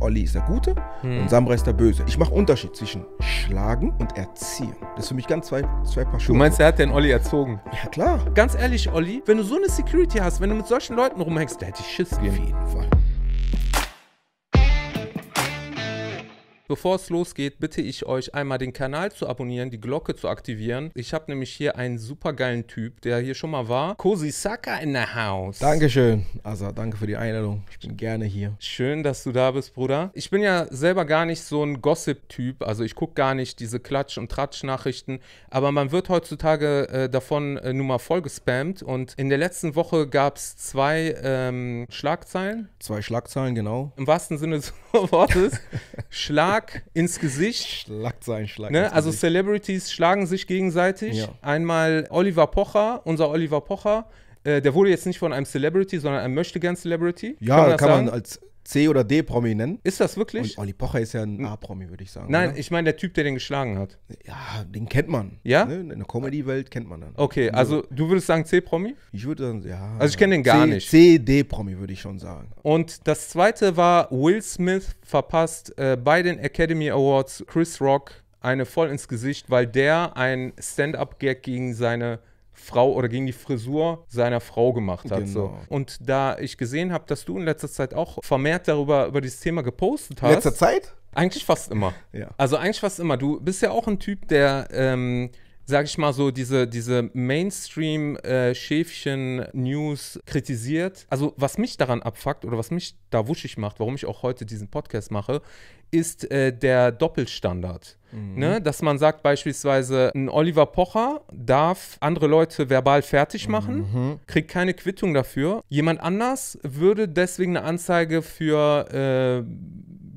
Olli ist der Gute Hm. und Samra ist der Böse. Ich mache Unterschied zwischen Schlagen und Erziehen. Das ist für mich ganz zwei, zwei Paar Du Schuhe. meinst, er hat den Olli erzogen? Ja, klar. Ganz ehrlich, Olli, wenn du so eine Security hast, wenn du mit solchen Leuten rumhängst, da hätte ich Schiss Auf gehen. jeden Fall. Bevor es losgeht, bitte ich euch einmal den Kanal zu abonnieren, die Glocke zu aktivieren. Ich habe nämlich hier einen supergeilen Typ, der hier schon mal war. Kosi Saka in the house. Dankeschön, Asa. Danke für die Einladung. Ich bin gerne hier. Schön, dass du da bist, Bruder. Ich bin ja selber gar nicht so ein Gossip-Typ. Also ich gucke gar nicht diese Klatsch- und Tratsch-Nachrichten. Aber man wird heutzutage äh, davon äh, nun mal voll gespammt. Und in der letzten Woche gab es zwei ähm, Schlagzeilen. Zwei Schlagzeilen, genau. Im wahrsten Sinne des Wortes. Schlag ins Gesicht. Schlagzeilen, Schlag. Ne? Also Gesicht. Celebrities schlagen sich gegenseitig. Ja. Einmal Oliver Pocher, unser Oliver Pocher. Äh, der wurde jetzt nicht von einem Celebrity, sondern einem Möchtegern-Celebrity. ja, das kann man sagen? als C- oder D-Promi nennen. Ist das wirklich? Und Olli Pocher ist ja ein A-Promi, würde ich sagen. Nein, oder? ich meine der Typ, der den geschlagen hat. Ja, den kennt man. Ja? Ne? In der Comedy-Welt kennt man dann. Okay, also du würdest sagen C-Promi? Ich würde sagen, ja. Also ich kenn den gar C- nicht. C-D-Promi, würde ich schon sagen. Und das zweite war, Will Smith verpasst äh, bei den Academy Awards Chris Rock eine voll ins Gesicht, weil der ein Stand-up-Gag gegen seine Frau oder gegen die Frisur seiner Frau gemacht hat. So. Genau. Und da ich gesehen habe, dass du in letzter Zeit auch vermehrt darüber über dieses Thema gepostet hast. Letzter Zeit? Eigentlich fast immer. Ja. Also eigentlich fast immer. Du bist ja auch ein Typ, der, ähm, sag ich mal so, diese, diese Mainstream-Schäfchen-News kritisiert. Also was mich daran abfuckt oder was mich da wuschig macht, warum ich auch heute diesen Podcast mache, ist äh, der Doppelstandard. Ne? Dass man sagt beispielsweise, ein Oliver Pocher darf andere Leute verbal fertig machen, kriegt keine Quittung dafür. Jemand anders würde deswegen eine Anzeige für, äh,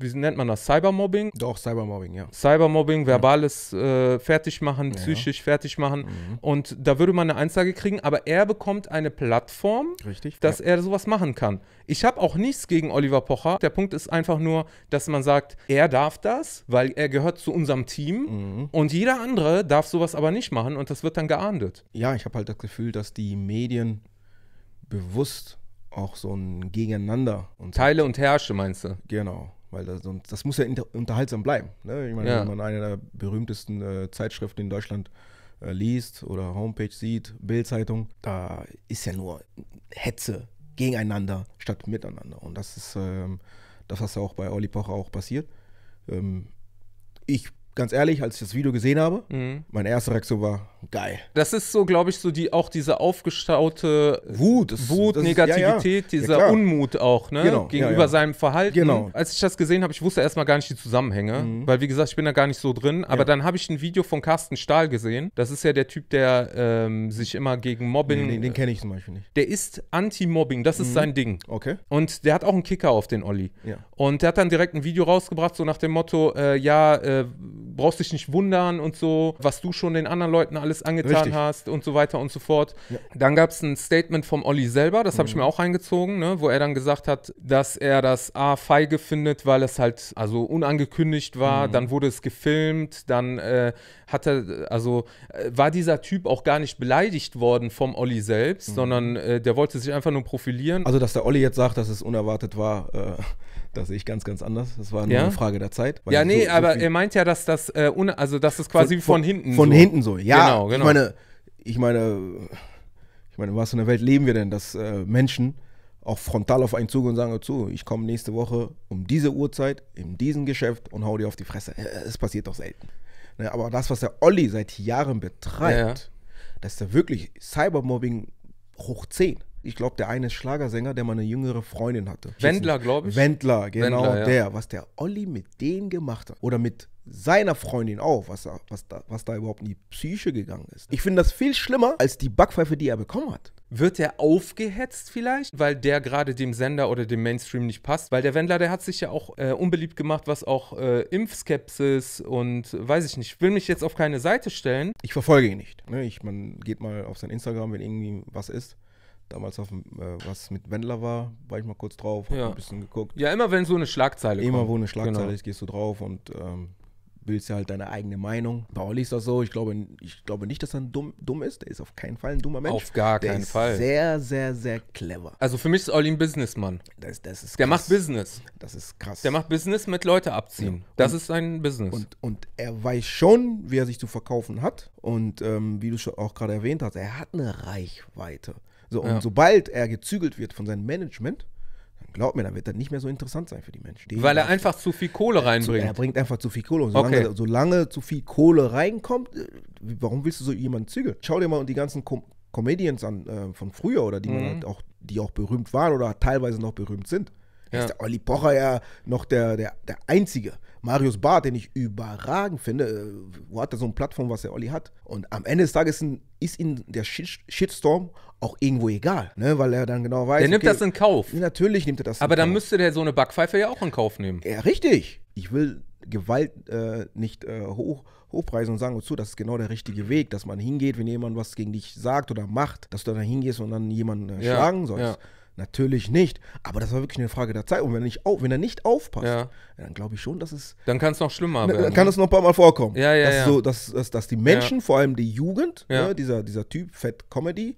wie nennt man das, Cybermobbing Doch, Cybermobbing, ja. Cybermobbing, verbales äh, Fertigmachen, psychisch Fertigmachen. Und da würde man eine Anzeige kriegen, aber er bekommt eine Plattform, Richtig. dass er sowas machen kann. Ich habe auch nichts gegen Oliver Pocher. Der Punkt ist einfach nur, dass man sagt, er darf das, weil er gehört zu unserem Team Mhm. und jeder andere darf sowas aber nicht machen und das wird dann geahndet. ja, ich habe halt das Gefühl, dass die Medien bewusst auch so ein Gegeneinander und Teile und herrsche, meinst du? genau, weil das, sonst, das muss ja unterhaltsam bleiben. Ne? Ich meine, Ja. wenn man eine der berühmtesten äh, Zeitschriften in Deutschland äh, liest oder Homepage sieht, Bildzeitung, da ist ja nur Hetze gegeneinander statt miteinander. Und das ist ähm, das, was ja auch bei Olli Pocher auch passiert. Ähm, ich, ganz ehrlich, als ich das Video gesehen habe, Mhm. meine erste Reaktion war geil. Das ist so, glaube ich, so die auch diese aufgestaute Wut, das- Wut, das ist- Negativität, ja, ja. dieser Ja. Unmut auch, ne? Genau, Gegenüber seinem Verhalten. Genau. Als ich das gesehen habe, ich wusste erstmal gar nicht die Zusammenhänge, weil wie gesagt, ich bin da gar nicht so drin. Aber dann habe ich ein Video von Carsten Stahl gesehen. Das ist ja der Typ, der ähm, sich immer gegen Mobbing. Den, den kenne ich zum Beispiel nicht. der ist Anti-Mobbing, das ist sein Ding. Okay. Und der hat auch einen Kicker auf den Olli. Ja. Und der hat dann direkt ein Video rausgebracht, so nach dem Motto, äh, ja, äh, brauchst dich nicht wundern und so, was du schon den anderen Leuten alles angetan Richtig. hast und so weiter und so fort. Ja. Dann gab es ein Statement vom Olli selber, das habe ich mir auch reingezogen, ne, wo er dann gesagt hat, dass er das A feige findet, weil es halt also unangekündigt war, dann wurde es gefilmt, dann äh, hat er, also äh, war dieser Typ auch gar nicht beleidigt worden vom Olli selbst, sondern äh, der wollte sich einfach nur profilieren. Also, dass der Olli jetzt sagt, dass es unerwartet war, äh, das sehe ich ganz, ganz anders. Das war nur Ja? eine Frage der Zeit. Ja, nee, so aber er meint ja, dass das, äh, un also dass das quasi von, hinten Von so. hinten so, ja. Genau, genau. Ich meine, ich meine, ich meine, in was für einer Welt leben wir denn, dass äh, Menschen auch frontal auf einen zugehen und sagen, zu, ich komme nächste Woche um diese Uhrzeit in diesem Geschäft und hau dir auf die Fresse. Äh, Es passiert doch selten. Ne, aber das, was der Olli seit Jahren betreibt, Ja, das ist ja wirklich Cybermobbing hoch 10. Ich glaube, der eine ist Schlagersänger, der mal eine jüngere Freundin hatte. Wendler, glaube ich. Wendler, genau Wendler, ja. der. Was der Olli mit denen gemacht hat. Oder mit seiner Freundin auch, was, da- was, da, was da überhaupt in die Psyche gegangen ist. Ich finde das viel schlimmer als die Backpfeife, die er bekommen hat. Wird er aufgehetzt vielleicht, weil der gerade dem Sender oder dem Mainstream nicht passt? Weil der Wendler, der hat sich ja auch äh, unbeliebt gemacht, was auch äh, Impfskepsis und weiß ich nicht. Ich will mich jetzt auf keine Seite stellen. Ich verfolge ihn nicht. Ne? Ich, man geht mal auf sein Instagram, wenn irgendwie was ist. Damals auf äh, was mit Wendler war, war ich mal kurz drauf, hab Ja. ein bisschen geguckt. Ja, immer wenn so eine Schlagzeile Immer kommt. wo eine Schlagzeile Genau. ist, gehst du drauf und ähm, willst ja halt deine eigene Meinung. Bei Olli ist das so, ich glaube, ich glaube nicht, dass er dumm, dumm ist. Der ist auf keinen Fall ein dummer Mensch. Auf gar der keinen ist Fall. Sehr, sehr, sehr clever. Also für mich ist Olli ein Businessmann. Das, das ist Der krass. macht Business. Das ist krass. Der macht Business mit Leute abziehen. Das ist sein Business. und, und er weiß schon, wie er sich zu verkaufen hat. Und ähm, wie du schon auch gerade erwähnt hast, er hat eine Reichweite. So, und Ja. sobald er gezügelt wird von seinem Management, dann glaub mir, dann wird er nicht mehr so interessant sein für die Menschen. Die weil er einfach zu viel Kohle zu, er reinbringt. bringt einfach zu viel Kohle. Und solange, Okay. solange zu viel Kohle reinkommt, äh, warum willst du so jemanden zügeln? Schau dir mal die ganzen Com Comedians an äh, von früher oder die Mhm. halt auch, die auch berühmt waren oder teilweise noch berühmt sind. Ja. Ist der Olli Pocher ja noch der, der, der Einzige. Marius Barth, den ich überragend finde, äh, wo hat er so eine Plattform, was der Olli hat? Und am Ende des Tages ist, ist ihm der Shit Shitstorm auch irgendwo egal, ne? weil er dann genau weiß. Der nimmt okay, das in Kauf. Natürlich nimmt er das Aber in dann Kauf. müsste der so eine Backpfeife ja auch in Kauf nehmen. Ja, richtig. Ich will Gewalt äh, nicht äh, hoch, hochpreisen und sagen, wozu, das ist genau der richtige Weg, dass man hingeht, wenn jemand was gegen dich sagt oder macht, dass du dann hingehst und dann jemanden äh, Ja, schlagen sollst. ja. Natürlich nicht. Aber das war wirklich eine Frage der Zeit. Und wenn er nicht, auf, wenn er nicht aufpasst, Ja. dann glaube ich schon, dass es Dann kann es noch schlimmer dann werden. kann es noch ein paar Mal vorkommen. Ja, ja, dass, ja. So, dass, dass, dass die Menschen, vor allem die Jugend, Ja. ne, dieser, dieser Typ Fat Comedy,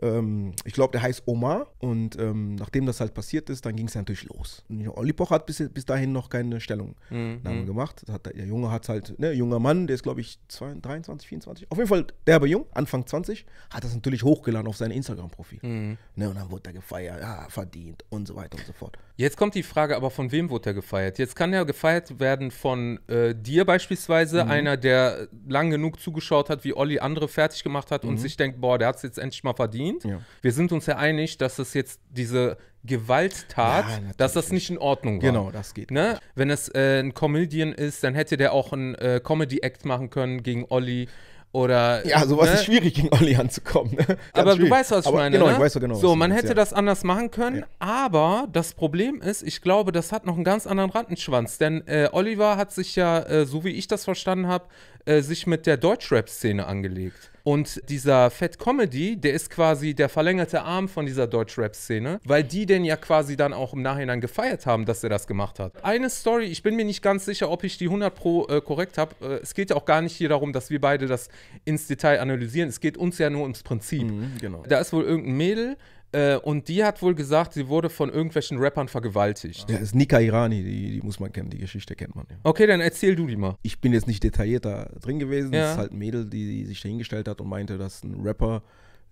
ähm, ich glaube, der heißt Omar. Und ähm, nachdem das halt passiert ist, dann ging es natürlich los. Und Olli Pocher hat bis, bis dahin noch keine Stellungnahme Mhm. gemacht. Hat, der Junge hat halt, ne, junger Mann, der ist glaube ich 22, 23, 24, auf jeden Fall derbe jung, Anfang 20, hat das natürlich hochgeladen auf sein Instagram-Profil. Mhm. Ne, und dann wurde er gefeiert, ja, verdient und so weiter und so fort. Jetzt kommt die Frage, aber von wem wurde er gefeiert? Jetzt kann er gefeiert werden von äh, dir Mhm. beispielsweise, einer, der lang genug zugeschaut hat, wie Olli andere fertig gemacht hat und sich denkt, boah, der hat es jetzt endlich mal verdient. Mhm. Ja. Wir sind uns ja einig, dass das jetzt diese Gewalttat, Ja, dass das nicht in Ordnung war. Genau, das geht. Ne? Wenn es äh, ein Comedian ist, dann hätte der auch einen äh, Comedy-Act machen können gegen Olli oder. Ja, sowas ne? ist schwierig, gegen Olli anzukommen. Ne? Aber du schwierig. weißt, was ich Aber meine. Genau, ne? ich weiß genau. So, du man hätte ja. das anders machen können, Ja. aber das Problem ist, ich glaube, das hat noch einen ganz anderen Rattenschwanz. Denn äh, Oliver hat sich ja, äh, so wie ich das verstanden habe, äh, sich mit der Deutschrap-Szene angelegt. Und dieser Fat Comedy, der ist quasi der verlängerte Arm von dieser Deutschrap-Szene, weil die den ja quasi dann auch im Nachhinein gefeiert haben, dass er das gemacht hat. Eine Story, ich bin mir nicht ganz sicher, ob ich die 100 pro äh, korrekt habe. Äh, es geht ja auch gar nicht hier darum, dass wir beide das ins Detail analysieren. Es geht uns ja nur ums Prinzip. Mhm, genau. Da ist wohl irgendein Mädel äh, und die hat wohl gesagt, sie wurde von irgendwelchen Rappern vergewaltigt. Ja, ist Nika Irani, die, die muss man kennen, die Geschichte kennt man ja. Okay, dann erzähl du die mal. Ich bin jetzt nicht detailliert da drin gewesen. Ja. Das ist halt ein Mädel, die, sich da hingestellt hat und meinte, dass ein Rapper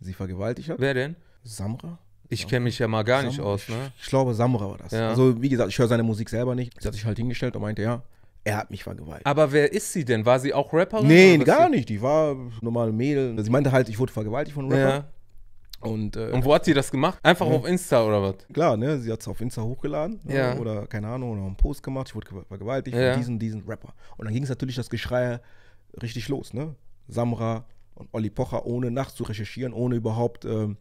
sie vergewaltigt hat. Wer denn? Samra? Ich kenne mich ja mal gar nicht Samra? aus, ne? Ich, ich glaube, Samra war das. Ja. Also, wie gesagt, ich höre seine Musik selber nicht. Sie hat sich halt hingestellt und meinte, ja, er hat mich vergewaltigt. Aber wer ist sie denn? War sie auch Rapperin? nee, gar nicht. Die war normal Mädel. Sie meinte halt, ich wurde vergewaltigt von einem Rapper. Ja. Und, äh, Und wo hat sie das gemacht? Einfach auf Insta oder was? klar, ne, sie hat es auf Insta hochgeladen ne, Ja. oder keine Ahnung, oder einen Post gemacht, ich wurde ge- vergewaltigt Ja. von diesen, diesen Rapper. Und dann ging es natürlich das Geschrei richtig los, ne? Samra und Olli Pocher, ohne nach zu recherchieren, ohne überhaupt ähm,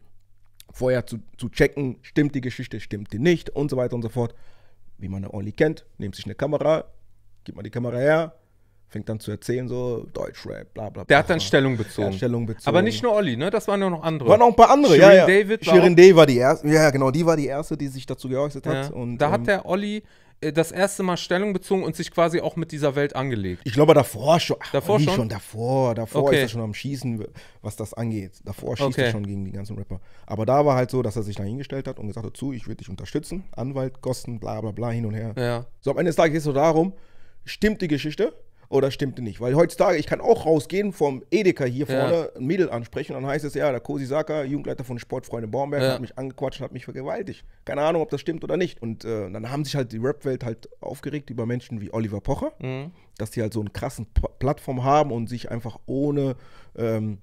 vorher zu, zu checken, stimmt die Geschichte, stimmt die nicht und so weiter und so fort. Wie man Olli kennt, nimmt sich eine Kamera, gibt mal die Kamera her, fängt dann zu erzählen, so Deutschrap, bla bla bla. Der hat dann. Stellung bezogen. hat Stellung bezogen. Aber nicht nur Olli, ne? Das waren ja noch andere. Waren noch ein paar andere, Shirin ja, ja. David war Shirin auch- Day war die erste, ja genau, die war die erste, die sich dazu geäußert ja. hat. Und, da ähm, hat der Olli äh, das erste Mal Stellung bezogen und sich quasi auch mit dieser Welt angelegt. Ich glaube davor schon. Ach, Davor wie schon? davor. Davor Okay. ist er schon am Schießen, was das angeht. Davor schießt Okay. er schon gegen die ganzen Rapper. Aber da war halt so, dass er sich da hingestellt hat und gesagt hat, zu, ich würde dich unterstützen. Anwalt, Kosten, bla bla bla, hin und her. Ja. So, am Ende des Tages geht es so darum, stimmt die Geschichte oder stimmt die nicht? Weil heutzutage, ich kann auch rausgehen vom Edeka hier Ja. vorne, ein Mädel ansprechen und dann heißt es, ja, der Kosi Saka, Jugendleiter von Sportfreunde Baumberg, Ja. hat mich angequatscht und hat mich vergewaltigt. Keine Ahnung, ob das stimmt oder nicht. Und äh, dann haben sich halt die Rap-Welt halt aufgeregt über Menschen wie Oliver Pocher Mhm. dass die halt so einen krassen P Plattform haben und sich einfach ohne, ähm,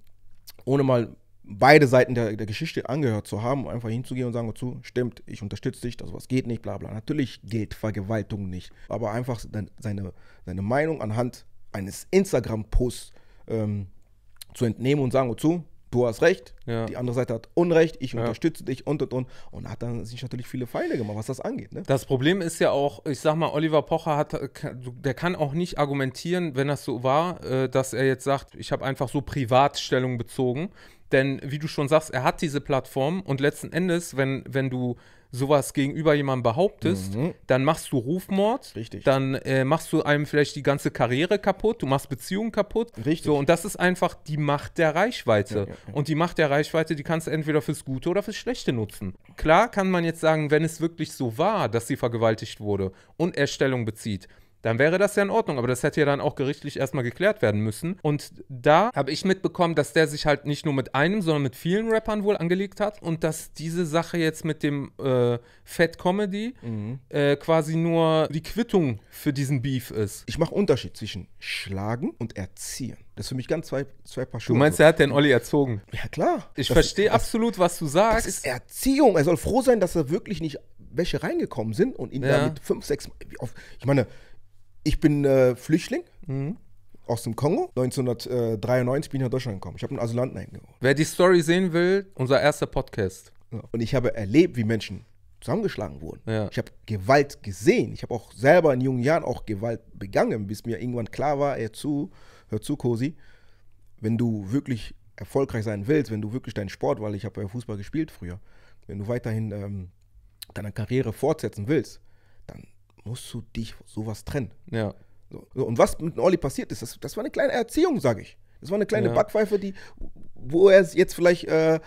ohne mal beide Seiten der, der Geschichte angehört zu haben, einfach hinzugehen und sagen, zu, stimmt, ich unterstütze dich, das was geht nicht, bla bla. Natürlich gilt Vergewaltigung nicht, aber einfach seine, seine Meinung anhand eines Instagram-Posts ähm, zu entnehmen und sagen, zu, du hast recht, Ja. die andere Seite hat Unrecht, ich Ja. unterstütze dich und und und. Und hat dann sich natürlich viele Feinde gemacht, was das angeht. Ne? Das Problem ist ja auch, ich sag mal, Oliver Pocher hat, der kann auch nicht argumentieren, wenn das so war, äh, dass er jetzt sagt, ich habe einfach so Privatstellung bezogen. Denn wie du schon sagst, er hat diese Plattform und letzten Endes, wenn, wenn du sowas gegenüber jemandem behauptest, Mhm. dann machst du Rufmord, Richtig. dann äh, machst du einem vielleicht die ganze Karriere kaputt, du machst Beziehungen kaputt. Richtig. So, und das ist einfach die Macht der Reichweite. Ja, ja, ja. Und die Macht der Reichweite, die kannst du entweder fürs Gute oder fürs Schlechte nutzen. Klar kann man jetzt sagen, wenn es wirklich so war, dass sie vergewaltigt wurde und er Stellung bezieht, dann wäre das ja in Ordnung. Aber das hätte ja dann auch gerichtlich erstmal geklärt werden müssen. Und da habe ich mitbekommen, dass der sich halt nicht nur mit einem, sondern mit vielen Rappern wohl angelegt hat und dass diese Sache jetzt mit dem äh, Fat Comedy Mhm. äh, quasi nur die Quittung für diesen Beef ist. Ich mache Unterschied zwischen Schlagen und Erziehen. Das ist für mich ganz zwei, zwei Paar Schuhe. Du meinst, er hat den Olli erzogen? ja klar. Ich Das- verstehe das, absolut, was du Das sagst. ist Erziehung. Er soll froh sein, dass er wirklich nicht welche reingekommen sind und ihn Ja. da mit fünf, sechs. Auf, ich meine, ich bin äh, Flüchtling Mhm. aus dem Kongo. 1993 bin ich nach Deutschland gekommen. Ich habe einen Asylanten eingeholt. Wer die Story sehen will, unser erster Podcast. Und ich habe erlebt, wie Menschen zusammengeschlagen wurden. Ja. Ich habe Gewalt gesehen. Ich habe auch selber in jungen Jahren auch Gewalt begangen, bis mir irgendwann klar war, hör zu, hör zu, Cosi, wenn du wirklich erfolgreich sein willst, wenn du wirklich deinen Sport, weil ich habe ja Fußball gespielt früher, wenn du weiterhin ähm, deine Karriere fortsetzen willst, musst du dich sowas trennen. Ja. So. Und was mit Olli passiert ist, das, das war eine kleine Erziehung, sage ich. Das war eine kleine Ja. Backpfeife, die, wo er jetzt vielleicht, äh,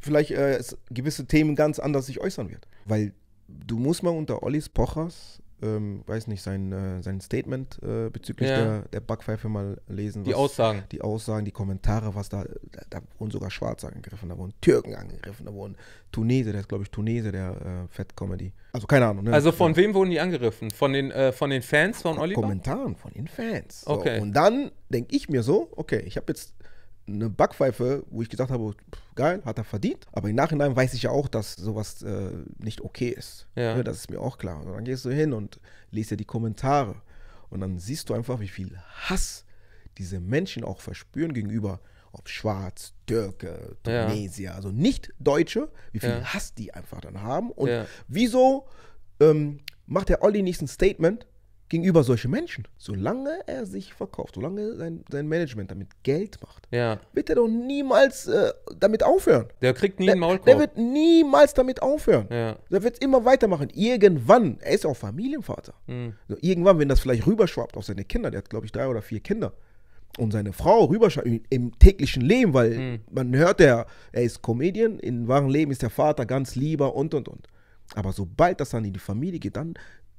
vielleicht äh, gewisse Themen ganz anders sich äußern wird. Weil du musst mal unter Ollis Pochers, ähm, weiß nicht, sein, äh, sein Statement äh, bezüglich Ja. der, der Backpfeife mal lesen. Die Aussagen. Die Aussagen, die Kommentare, was da, da, da wurden sogar Schwarze angegriffen, da wurden Türken angegriffen, da wurden Tunese, der ist glaube ich Tunese, der äh, Fat Comedy. Also keine Ahnung. Ne? Also von wem wurden die angegriffen? Von den, äh, von den Fans von Oliver? Kommentaren von den Fans. So, Okay. Und dann denke ich mir so, okay, ich habe jetzt eine Backpfeife, wo ich gesagt habe, pff, geil, hat er verdient. Aber im Nachhinein weiß ich ja auch, dass sowas äh, nicht okay ist. Ja. das ist mir auch klar. Und dann gehst du hin und liest dir die Kommentare. Und dann siehst du einfach, wie viel Hass diese Menschen auch verspüren gegenüber, ob Schwarz, Türke, Ja. Tunesier, also nicht Deutsche, wie viel Ja. Hass die einfach dann haben. Und Ja. wieso ähm, macht der Olli nicht ein Statement gegenüber solchen Menschen? Solange er sich verkauft, solange sein, sein Management damit Geld macht, Ja. wird er doch niemals äh, damit aufhören. Der kriegt nie Der, einen Maulkorb. der wird niemals damit aufhören. ja. Der wird immer weitermachen. Irgendwann, er ist auch Familienvater. Hm. So, irgendwann, wenn das vielleicht rüberschwappt auf seine Kinder, der hat, glaube ich, drei oder vier Kinder, und seine Frau rüberschwappt im, im täglichen Leben, weil Hm. man hört, er, er ist Comedian, im wahren Leben ist der Vater ganz lieber und und und. Aber sobald das dann in die Familie geht, dann,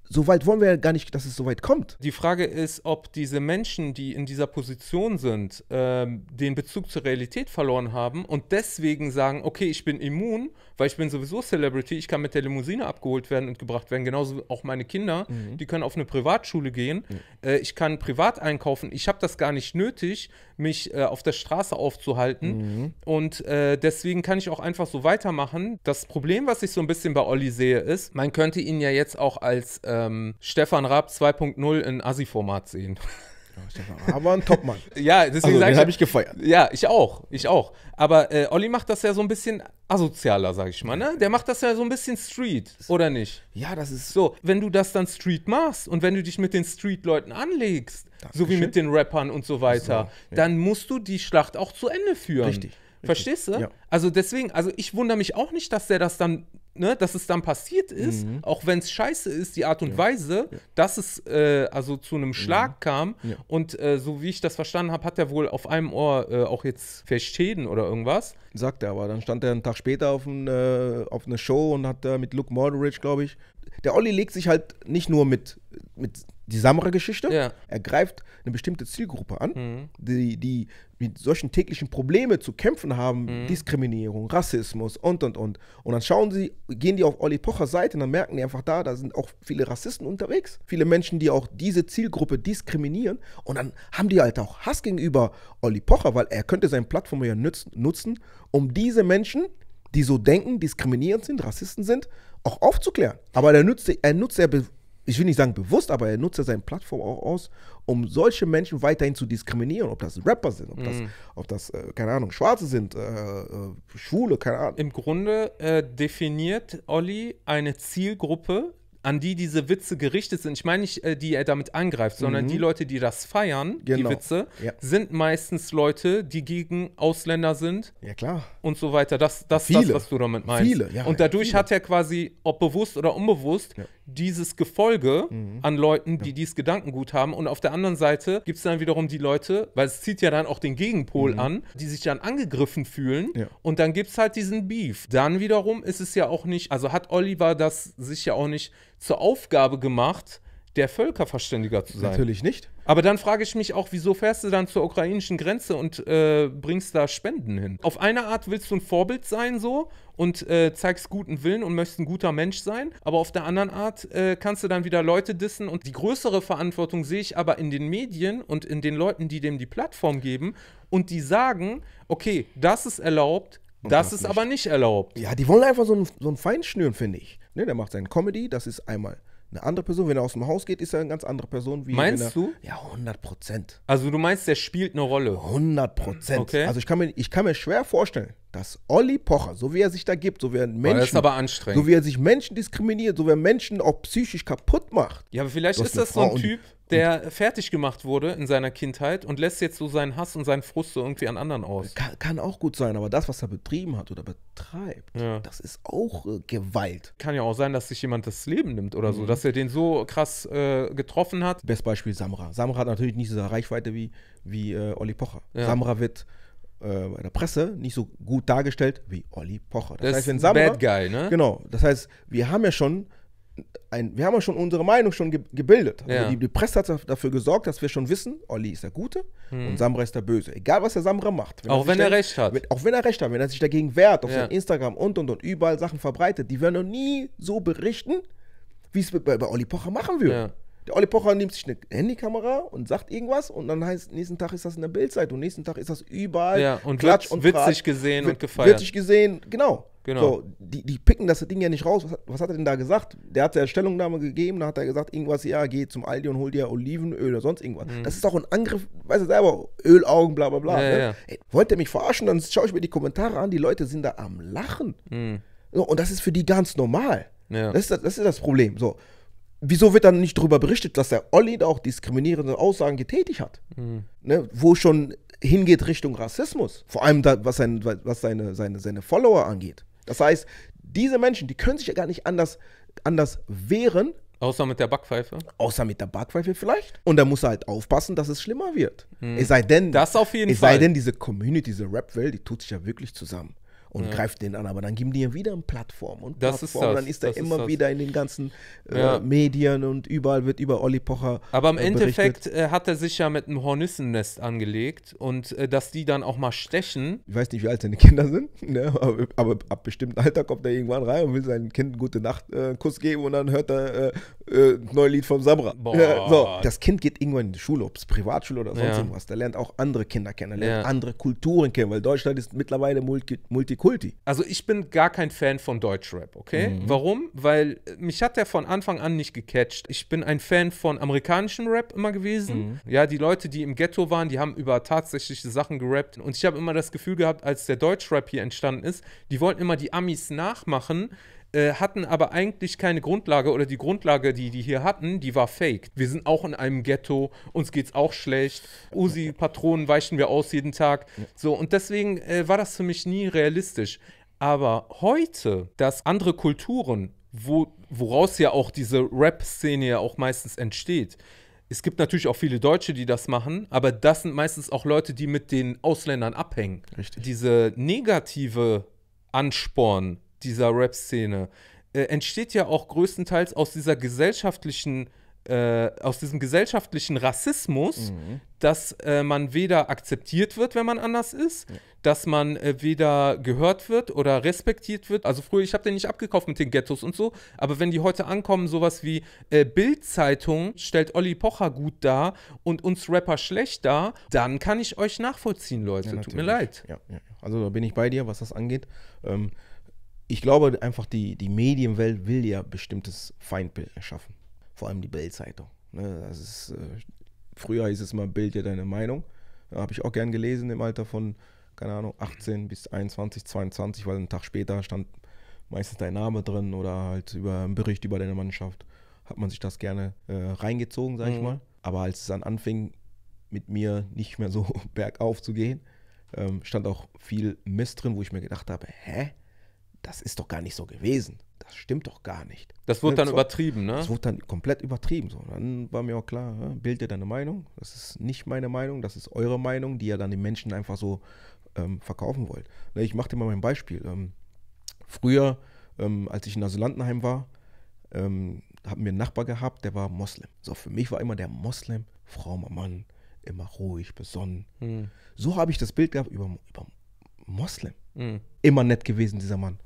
so weit wollen wir ja gar nicht, dass es so weit kommt. Die Frage ist, ob diese Menschen, die in dieser Position sind, ähm, den Bezug zur Realität verloren haben und deswegen sagen, okay, ich bin immun, weil ich bin sowieso Celebrity, ich kann mit der Limousine abgeholt werden und gebracht werden, genauso auch meine Kinder, die können auf eine Privatschule gehen, äh, ich kann privat einkaufen, ich habe das gar nicht nötig, mich äh, auf der Straße aufzuhalten und äh, deswegen kann ich auch einfach so weitermachen. Das Problem, was ich so ein bisschen bei Olli sehe, ist, man könnte ihn ja jetzt auch als ähm, Stefan Raab 2.0 in Assi-Format sehen. Aber ein Topmann. ja, deswegen Also, sag den ich, habe ich gefeiert. ja, ich auch, ich auch. Aber äh, Olli macht das ja so ein bisschen asozialer, sag ich mal, ne? Der macht das ja so ein bisschen Street, oder nicht? Ja, das ist So, wenn du das dann Street machst und wenn du dich mit den Street-Leuten anlegst, so wie Dankeschön. mit den Rappern und so weiter, So, ja. dann musst du die Schlacht auch zu Ende führen. Richtig. Verstehst du? Ja. Also deswegen, also ich wundere mich auch nicht, dass der das dann, ne, dass es dann passiert ist, Mhm. auch wenn es scheiße ist, die Art und Weise, dass es äh, also zu einem Schlag kam. Mhm. Ja. Und äh, so wie ich das verstanden habe, hat er wohl auf einem Ohr äh, auch jetzt Verstehen oder irgendwas. sagt er aber. Dann stand er einen Tag später auf, ein, äh, auf eine Show und hat da mit Luke Morderidge, glaube ich. Der Olli legt sich halt nicht nur mit, mit die Samra-Geschichte, Ja. er greift eine bestimmte Zielgruppe an, Mhm. die, die mit solchen täglichen Problemen zu kämpfen haben, Mhm. Diskriminierung, Rassismus und und und. Und dann schauen sie, gehen die auf Olli Pochers Seite und dann merken die einfach da, da sind auch viele Rassisten unterwegs. Viele Menschen, die auch diese Zielgruppe diskriminieren. Und dann haben die halt auch Hass gegenüber Olli Pocher, weil er könnte seine Plattform ja nutzen, um diese Menschen, die so denken, diskriminierend sind, Rassisten sind, auch aufzuklären. Aber er nutzt, er nutzt ja, be- ich will nicht sagen bewusst, aber er nutzt ja seine Plattform auch aus, um solche Menschen weiterhin zu diskriminieren. Ob das Rapper sind, ob das, ob das äh, keine Ahnung, Schwarze sind, äh, äh, Schwule, keine Ahnung. Im Grunde äh, definiert Olli eine Zielgruppe, an die diese Witze gerichtet sind, ich meine nicht, äh, die er damit angreift, sondern die Leute, die das feiern, die Genau. Witze, Ja. sind meistens Leute, die gegen Ausländer sind Ja, klar. und so weiter. Das, das ist das, was du damit meinst. Viele, ja, und ja, dadurch viele. hat er quasi, ob bewusst oder unbewusst, dieses Gefolge Mhm. an Leuten, die dieses Gedankengut haben. Und auf der anderen Seite gibt es dann wiederum die Leute, weil es zieht ja dann auch den Gegenpol an, die sich dann angegriffen fühlen. Mhm. Ja. Und dann gibt es halt diesen Beef. Dann wiederum ist es ja auch nicht, also hat Oliver das sich ja auch nicht zur Aufgabe gemacht, der Völkerverständiger zu sein. Natürlich nicht. Aber dann frage ich mich auch, wieso fährst du dann zur ukrainischen Grenze und äh, bringst da Spenden hin? Auf eine Art willst du ein Vorbild sein so und äh, zeigst guten Willen und möchtest ein guter Mensch sein, aber auf der anderen Art äh, kannst du dann wieder Leute dissen und die größere Verantwortung sehe ich aber in den Medien und in den Leuten, die dem die Plattform geben und die sagen, okay, das ist erlaubt, das das ist nicht. aber nicht erlaubt. Ja, die wollen einfach so einen, so einen Feind schnüren, finde ich. Ne, der macht seine Comedy, das ist einmal eine andere Person. Wenn er aus dem Haus geht, ist er eine ganz andere Person. Wie Meinst er, du? Ja, 100 Prozent. Also du meinst, der spielt eine Rolle. 100 Prozent. Okay. Also ich kann, mir, ich kann mir schwer vorstellen, dass Olli Pocher, so wie er sich da gibt, so wie er Menschen, das ist aber anstrengend. so wie er sich Menschen diskriminiert, so wie er Menschen auch psychisch kaputt macht. Ja, aber vielleicht ist das so ein Typ, der fertig gemacht wurde in seiner Kindheit und lässt jetzt so seinen Hass und seinen Frust so irgendwie an anderen aus. Kann, kann auch gut sein, aber das, was er betrieben hat oder betreibt, Ja. das ist auch äh, Gewalt. Kann ja auch sein, dass sich jemand das Leben nimmt oder Mhm. so, dass er den so krass äh, getroffen hat. Best Beispiel Samra. Samra hat natürlich nicht diese Reichweite wie, wie äh, Olli Pocher. Ja. Samra wird äh, bei der Presse nicht so gut dargestellt wie Olli Pocher. Das ist ein Samra, Bad Guy, ne? Genau. Das heißt, wir haben ja schon ein, wir haben ja schon unsere Meinung schon ge gebildet. Also Ja. die, die Presse hat dafür gesorgt, dass wir schon wissen, Olli ist der Gute und Samra ist der Böse. Egal, was der Samra macht. Mhm. Auch wenn er recht hat. Wenn, auch wenn er recht hat, wenn er sich dagegen wehrt, auf Ja. Instagram und und und überall Sachen verbreitet, die werden noch nie so berichten, wie es bei, bei Olli Pocher machen würde. Ja. Der Olli Pocher nimmt sich eine Handykamera und sagt irgendwas und dann heißt, nächsten Tag ist das in der Bildzeitung, nächsten Tag ist das überall. Ja, und Klatsch wird und witzig gesehen Wird- und gefeiert. Witzig gesehen, genau. Genau. So, die, die picken das Ding ja nicht raus. Was, hat- was hat er denn da gesagt? Der hat ja Stellungnahme gegeben, da hat er gesagt, irgendwas, ja, geh zum Aldi und hol dir Olivenöl oder sonst irgendwas. Das ist doch ein Angriff, weißt du selber, Ölaugen, bla bla bla. Mhm. Ja, ne? ja. Ey, wollt ihr mich verarschen? Dann schaue ich mir die Kommentare an, die Leute sind da am Lachen. So, und das ist für die ganz normal. Mhm. Ja. Das, ist das, das ist das Problem. So. Wieso wird dann nicht darüber berichtet, dass der Olli da auch diskriminierende Aussagen getätigt hat? Mhm. Ne, wo schon hingeht Richtung Rassismus. Vor allem, da, was, sein, was seine, seine, seine Follower angeht. Das heißt, diese Menschen, die können sich ja gar nicht anders, anders wehren, Außer mit der Backpfeife. außer mit der Backpfeife vielleicht. Und da muss er halt aufpassen, dass es schlimmer wird. Es sei denn. Das auf jeden es Fall. sei denn, diese Community, diese Rap-Welt, die tut sich ja wirklich zusammen. Und greift den an, aber dann geben die ja wieder eine Plattform und Das ist Plattform. das, dann ist er das ist immer das. wieder in den ganzen äh, Ja. Medien und überall wird über Olli Pocher Aber im äh, Endeffekt äh, hat er sich ja mit einem Hornissennest angelegt und äh, dass die dann auch mal stechen. Ich weiß nicht, wie alt seine Kinder sind, ne? aber, aber ab bestimmten Alter kommt er irgendwann rein und will seinem Kind einen gute Nacht äh, Kuss geben und dann hört er äh, ein neues Lied vom Sabra. Boah. Ja, so, das Kind geht irgendwann in die Schule, ob es Privatschule oder sonst Ja. irgendwas. Der lernt auch andere Kinder kennen, er lernt Ja. andere Kulturen kennen, weil Deutschland ist mittlerweile Multi Multikulti. Also ich bin gar kein Fan von Deutschrap, okay? Mhm. Warum? Weil äh, mich hat der von Anfang an nicht gecatcht. Ich bin ein Fan von amerikanischem Rap immer gewesen. Mhm. Ja, die Leute, die im Ghetto waren, die haben über tatsächliche Sachen gerappt. Und ich habe immer das Gefühl gehabt, als der Deutschrap hier entstanden ist, die wollten immer die Amis nachmachen, äh, hatten aber eigentlich keine Grundlage oder die Grundlage, die die hier hatten, die war fake. Wir sind auch in einem Ghetto, uns geht's auch schlecht. Usi-Patronen weichen wir aus jeden Tag. So, und deswegen äh, war das für mich nie realistisch. Aber heute, dass andere Kulturen, wo, woraus ja auch diese Rap-Szene ja auch meistens entsteht, es gibt natürlich auch viele Deutsche, die das machen, aber das sind meistens auch Leute, die mit den Ausländern abhängen. Richtig. Diese negative Ansporn dieser Rap-Szene äh, entsteht ja auch größtenteils aus dieser gesellschaftlichen, äh, aus diesem gesellschaftlichen Rassismus, dass äh, man weder akzeptiert wird, wenn man anders ist, dass man äh, weder gehört wird oder respektiert wird. Also früher, ich habe den nicht abgekauft mit den Ghettos und so, aber wenn die heute ankommen, sowas wie äh, Bild-Zeitung stellt Olli Pocher gut dar und uns Rapper schlecht dar, dann kann ich euch nachvollziehen, Leute. Tut mir leid. Ja, ja. Also da bin ich bei dir, was das angeht. Ähm, ich glaube einfach, die, die Medienwelt will ja bestimmtes Feindbild erschaffen. Vor allem die Bild-Zeitung. Ne? Das ist, äh, früher hieß es mal, Bild dir deine Meinung. Ja, Habe ich auch gern gelesen im Alter von, keine Ahnung, 18 bis 21, 22, weil einen Tag später stand meistens dein Name drin oder halt über einen Bericht über deine Mannschaft. hat man sich das gerne äh, reingezogen, sag ich Mhm. mal. Aber als es dann anfing, mit mir nicht mehr so bergauf zu gehen, ähm, stand auch viel Mist drin, wo ich mir gedacht habe, hä? Das ist doch gar nicht so gewesen. Das stimmt doch gar nicht. Das wurde Ja, dann so- übertrieben, ne? Das wurde dann komplett übertrieben. So. Dann war mir auch klar, ja, bild dir deine Meinung. Das ist nicht meine Meinung, das ist eure Meinung, die ihr dann den Menschen einfach so ähm, verkaufen wollt. Ne, Ich mache dir mal mein Beispiel. Ähm, früher, ähm, als ich in Asylantenheim war, ähm, haben wir einen Nachbar gehabt, der war Moslem. So, für mich war immer der Moslem, frommer Mann, immer ruhig, besonnen. Mhm. So habe ich das Bild gehabt über, über Moslem. Mhm. Immer nett gewesen, dieser Mann.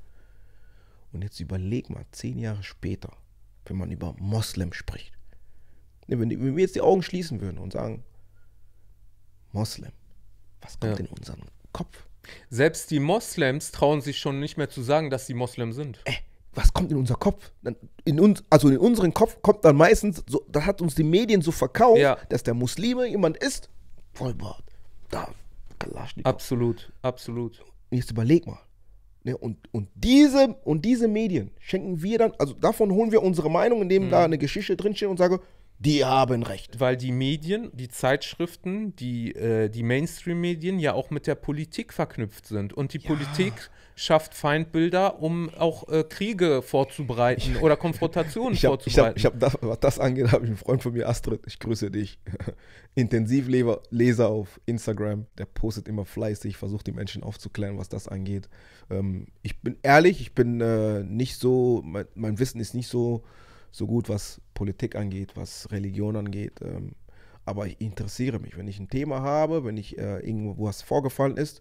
Und jetzt überleg mal, zehn Jahre später, wenn man über Moslem spricht. Ne, Wenn, wir jetzt die Augen schließen würden und sagen, Moslem, was kommt Ja. in unseren Kopf? Selbst die Moslems trauen sich schon nicht mehr zu sagen, dass sie Moslem sind. Äh, was kommt in unser Kopf? In uns, also in unseren Kopf kommt dann meistens, so, da hat uns die Medien so verkauft, Ja. dass der Muslime jemand ist, Vollbart, da, Kalaschnikow. Absolut, absolut. Jetzt überleg mal. Ne, und, und, diese, und diese Medien schenken wir dann, also davon holen wir unsere Meinung, indem Mhm. da eine Geschichte drinsteht und sage, die haben recht. Weil die Medien, die Zeitschriften, die, äh, die Mainstream-Medien ja auch mit der Politik verknüpft sind. Und die Politik schafft Feindbilder, um auch äh, Kriege vorzubereiten oder Konfrontationen Ich ich vorzubereiten. hab, ich hab das, was das angeht, habe ich einen Freund von mir, Astrid, ich grüße dich. Intensivleser Leser auf Instagram, der postet immer fleißig, versucht die Menschen aufzuklären, was das angeht. Ähm, ich bin ehrlich, ich bin äh, nicht so, mein, mein Wissen ist nicht so, so gut, was Politik angeht, was Religion angeht. Ähm, aber ich interessiere mich. Wenn ich ein Thema habe, wenn ich äh, irgendwo was vorgefallen ist,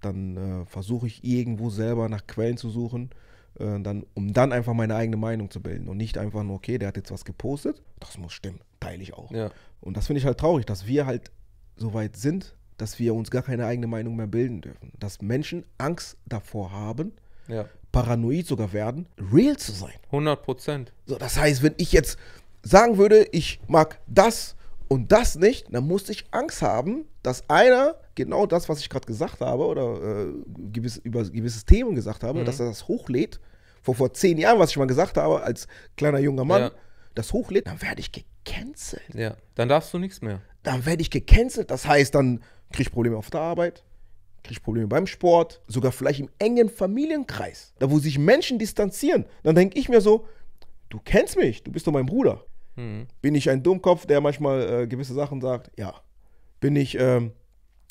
dann äh, versuche ich irgendwo selber nach Quellen zu suchen, äh, dann, um dann einfach meine eigene Meinung zu bilden und nicht einfach nur, okay, der hat jetzt was gepostet, das muss stimmen, teile ich auch. ja. Und das finde ich halt traurig, dass wir halt so weit sind, dass wir uns gar keine eigene Meinung mehr bilden dürfen. Dass Menschen Angst davor haben, ja, paranoid sogar werden, real zu sein. 100 Prozent. So, das heißt, wenn ich jetzt sagen würde, ich mag das und das nicht, dann musste ich Angst haben, dass einer genau das, was ich gerade gesagt habe oder äh, gewiss, über gewisses Themen gesagt habe, Mhm. dass er das hochlädt, vor, vor zehn Jahren, was ich mal gesagt habe, als kleiner junger Mann, Ja. das hochlädt, dann werde ich gecancelt. Ja, dann darfst du nichts mehr. Dann werde ich gecancelt. Das heißt, dann kriege ich Probleme auf der Arbeit, kriege ich Probleme beim Sport, sogar vielleicht im engen Familienkreis, da wo sich Menschen distanzieren. Dann denke ich mir so, du kennst mich, du bist doch mein Bruder. Mhm. Bin ich ein Dummkopf, der manchmal äh, gewisse Sachen sagt? Ja. Bin ich, ähm,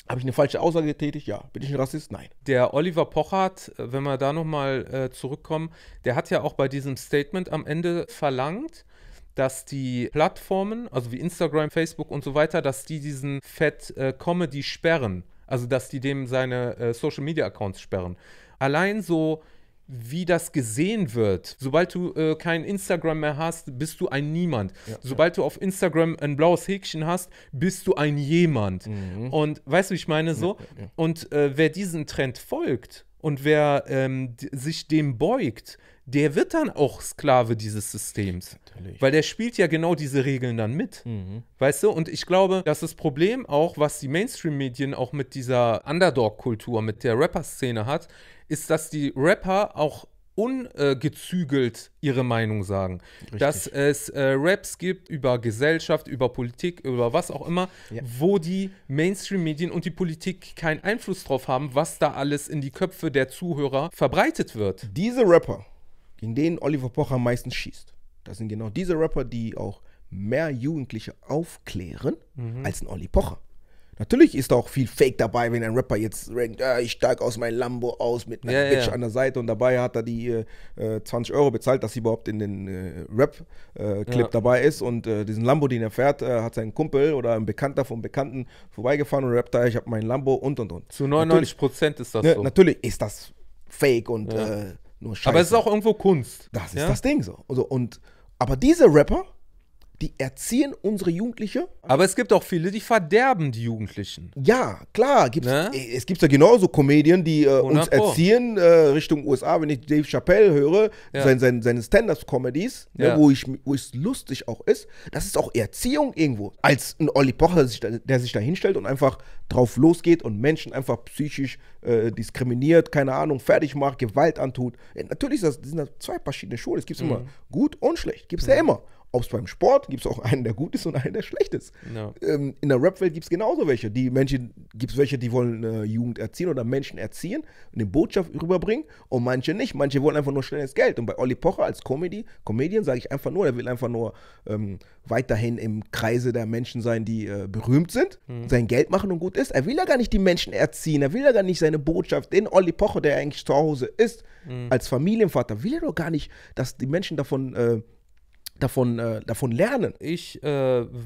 habe ich eine falsche Aussage getätigt? Ja. Bin ich ein Rassist? Nein. Der Oliver Pochert, äh, wenn wir da nochmal äh, zurückkommen, der hat ja auch bei diesem Statement am Ende verlangt, dass die Plattformen, also wie Instagram, Facebook und so weiter, dass die diesen Fett äh, Comedy sperren. Also dass die dem seine äh, Social Media Accounts sperren. Allein so wie das gesehen wird. Sobald du äh, kein Instagram mehr hast, bist du ein Niemand. Sobald du auf Instagram ein blaues Häkchen hast, bist du ein Jemand. Und weißt du, wie ich meine so? Und äh, wer diesen Trend folgt und wer ähm, sich dem beugt, der wird dann auch Sklave dieses Systems. Natürlich. Weil der spielt ja genau diese Regeln dann mit. Weißt du? Und ich glaube, dass das Problem auch, was die Mainstream-Medien auch mit dieser Underdog-Kultur, mit der Rapper-Szene hat, ist, dass die Rapper auch ungezügelt ihre Meinung sagen. Dass es äh, Raps gibt über Gesellschaft, über Politik, über was auch immer, Ja. wo die Mainstream-Medien und die Politik keinen Einfluss drauf haben, was da alles in die Köpfe der Zuhörer verbreitet wird. Diese Rapper, gegen denen Oliver Pocher am meisten schießt, das sind genau diese Rapper, die auch mehr Jugendliche aufklären als ein Olli Pocher. Natürlich ist da auch viel Fake dabei, wenn ein Rapper jetzt rankt, ah, ich steig aus meinem Lambo aus mit einer Ja, Bitch ja. an der Seite und dabei hat er die äh, äh, 20 Euro bezahlt, dass sie überhaupt in den äh, Rap-Clip Ja. dabei ist und äh, diesen Lambo, den er fährt, äh, hat sein Kumpel oder ein Bekannter vom Bekannten vorbeigefahren und rappt da, ich habe meinen Lambo und und und. Zu Natürlich- 99 Prozent ist das Ne, so. Natürlich ist das Fake und äh, nur Scheiße. Aber es ist auch irgendwo Kunst. Das ist ja? das Ding so. Also, und, aber diese Rapper, die erziehen unsere Jugendliche. Aber es gibt auch viele, die verderben die Jugendlichen. Ja, klar, gibt's, Ne? äh, es gibt ja genauso Comedien, die äh, uns 100 Pro. erziehen äh, Richtung USA. Wenn ich Dave Chappelle höre, Ja. sein, sein, seine Stand-Up-Comedies, Ja. ne, wo, ich, wo es lustig auch ist, das ist auch Erziehung irgendwo. Als ein Olli Pocher, der sich da, hinstellt und einfach drauf losgeht und Menschen einfach psychisch äh, diskriminiert, keine Ahnung, fertig macht, Gewalt antut. Ja, natürlich das, das sind das zwei verschiedene Schulen. Es gibt Mhm. immer gut und schlecht. Gibt es ja immer. Ob es beim Sport gibt es auch einen, der gut ist und einen, der schlecht ist. Ja. Ähm, in der Rap-Welt gibt es genauso welche. Die Menschen, gibt es welche, die wollen äh, Jugend erziehen oder Menschen erziehen und eine Botschaft rüberbringen und manche nicht. Manche wollen einfach nur schnelles Geld. Und bei Olli Pocher als Comedy, Comedian sage ich einfach nur, er will einfach nur ähm, weiterhin im Kreise der Menschen sein, die äh, berühmt sind, sein Geld machen und gut ist. Er will ja gar nicht die Menschen erziehen, er will ja gar nicht seine Botschaft, den Olli Pocher, der eigentlich zu Hause ist, als Familienvater, will er doch gar nicht, dass die Menschen davon, äh, davon, äh, davon lernen. Ich äh,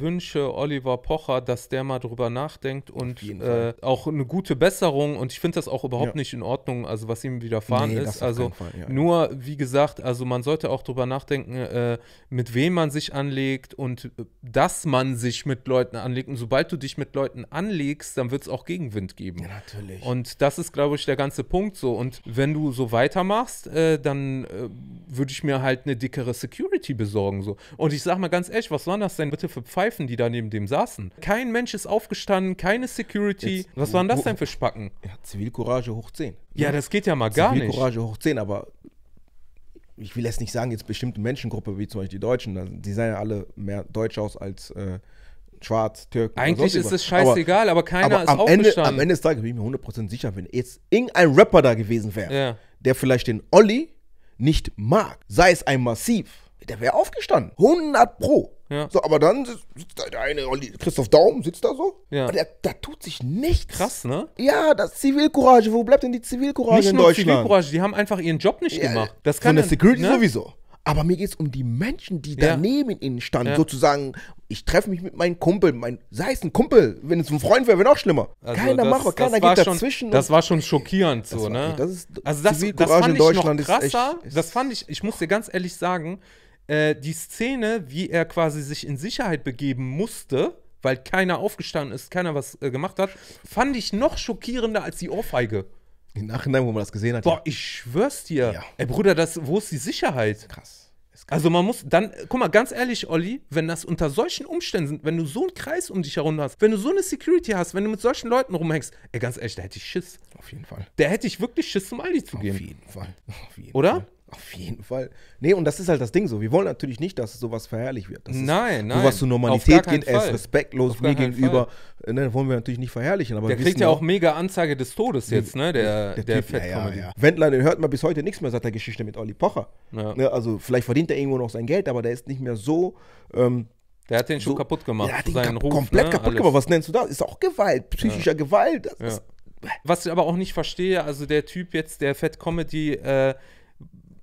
wünsche Oliver Pocher, dass der mal drüber nachdenkt und äh, auch eine gute Besserung. Und ich finde das auch überhaupt Ja. nicht in Ordnung, also was ihm widerfahren Nee, ist. Also ja, ja. nur, wie gesagt, also man sollte auch drüber nachdenken, äh, mit wem man sich anlegt und äh, dass man sich mit Leuten anlegt. Und sobald du dich mit Leuten anlegst, dann wird es auch Gegenwind geben. natürlich. Und das ist, glaube ich, der ganze Punkt so. Und wenn du so weitermachst, äh, dann würde ich mir halt eine dickere Security besorgen. So. Und ich sag mal ganz ehrlich, was waren das denn bitte für Pfeifen, die da neben dem saßen? Kein Mensch ist aufgestanden, keine Security. Jetzt, was waren das denn für Spacken? ja, Zivilcourage hoch 10. Ja, das geht ja mal gar nicht. Zivilcourage hoch 10, aber ich will jetzt nicht sagen, jetzt bestimmte Menschengruppe, wie zum Beispiel die Deutschen, die sehen ja alle mehr deutsch aus als äh, schwarz, Türken. Eigentlich ist es scheißegal, aber, keiner aber, ist aber am, Ende, aufgestanden. am Ende des Tages bin ich mir 100% sicher, wenn jetzt irgendein Rapper da gewesen wäre, Ja. der vielleicht den Olli nicht mag, sei es ein Massiv, der wäre aufgestanden. 100 Pro. Ja. So, aber dann sitzt da der eine Christoph Daum sitzt da so. Ja. Aber der, der tut sich nichts. Krass, ne? Ja, das Zivilcourage. Wo bleibt denn die Zivilcourage Nicht in nur Deutschland? Zivilcourage, die haben einfach ihren Job nicht Ja, gemacht. Das Von kann der Security ne? sowieso. Aber mir geht es um die Menschen, die daneben ihnen standen. Sozusagen, ich treffe mich mit meinem Kumpel, mein, sei es ein Kumpel, wenn es ein Freund wäre, wäre noch schlimmer. Also keiner das- macht was, das keiner geht schon, dazwischen. Das und- war schon schockierend so, war- ne? das ist- also das, das Zivilcourage fand in ich noch Deutschland ist krasser. echt- ist- das fand ich, ich muss dir ganz ehrlich sagen, äh, die Szene, wie er quasi sich in Sicherheit begeben musste, weil keiner aufgestanden ist, keiner was äh, gemacht hat, fand ich noch schockierender als die Ohrfeige. Im Nachhinein, wo man das gesehen hat, Boah, ja, ich schwör's dir. Ja. Ey, Bruder, das, wo ist die Sicherheit? krass. Also man muss dann, guck mal, ganz ehrlich, Olli, wenn das unter solchen Umständen sind, wenn du so einen Kreis um dich herum hast, wenn du so eine Security hast, wenn du mit solchen Leuten rumhängst, ey, ganz ehrlich, da hätte ich Schiss. Auf jeden Fall. Da hätte ich wirklich Schiss, zum Aldi zu Auf gehen. jeden Fall. Auf jeden Oder? Fall. Auf jeden Fall. Nee, und das ist halt das Ding so. Wir wollen natürlich nicht, dass sowas verherrlicht wird. Das Nein, nein. Sowas zur Auf gar Normalität geht, er ist Fall. respektlos mir gegenüber. Äh, Ne, wollen wir natürlich nicht verherrlichen. Aber Der kriegt ja auch mega Anzeige des Todes jetzt, ne? Der, der, Typ, Fett ja, ja, ja. Wendler, den hört man bis heute nichts mehr seit der Geschichte mit Olli Pocher. Ne, also vielleicht verdient er irgendwo noch sein Geld, aber der ist nicht mehr so. Ähm, Der hat den schon so kaputt gemacht. Der hat seinen kap Ruf, komplett ne? kaputt Alles. gemacht. Was nennst du das? Ist auch Gewalt, psychischer Gewalt. Was ich aber auch nicht verstehe, also der Typ jetzt, der Fett Comedy, äh,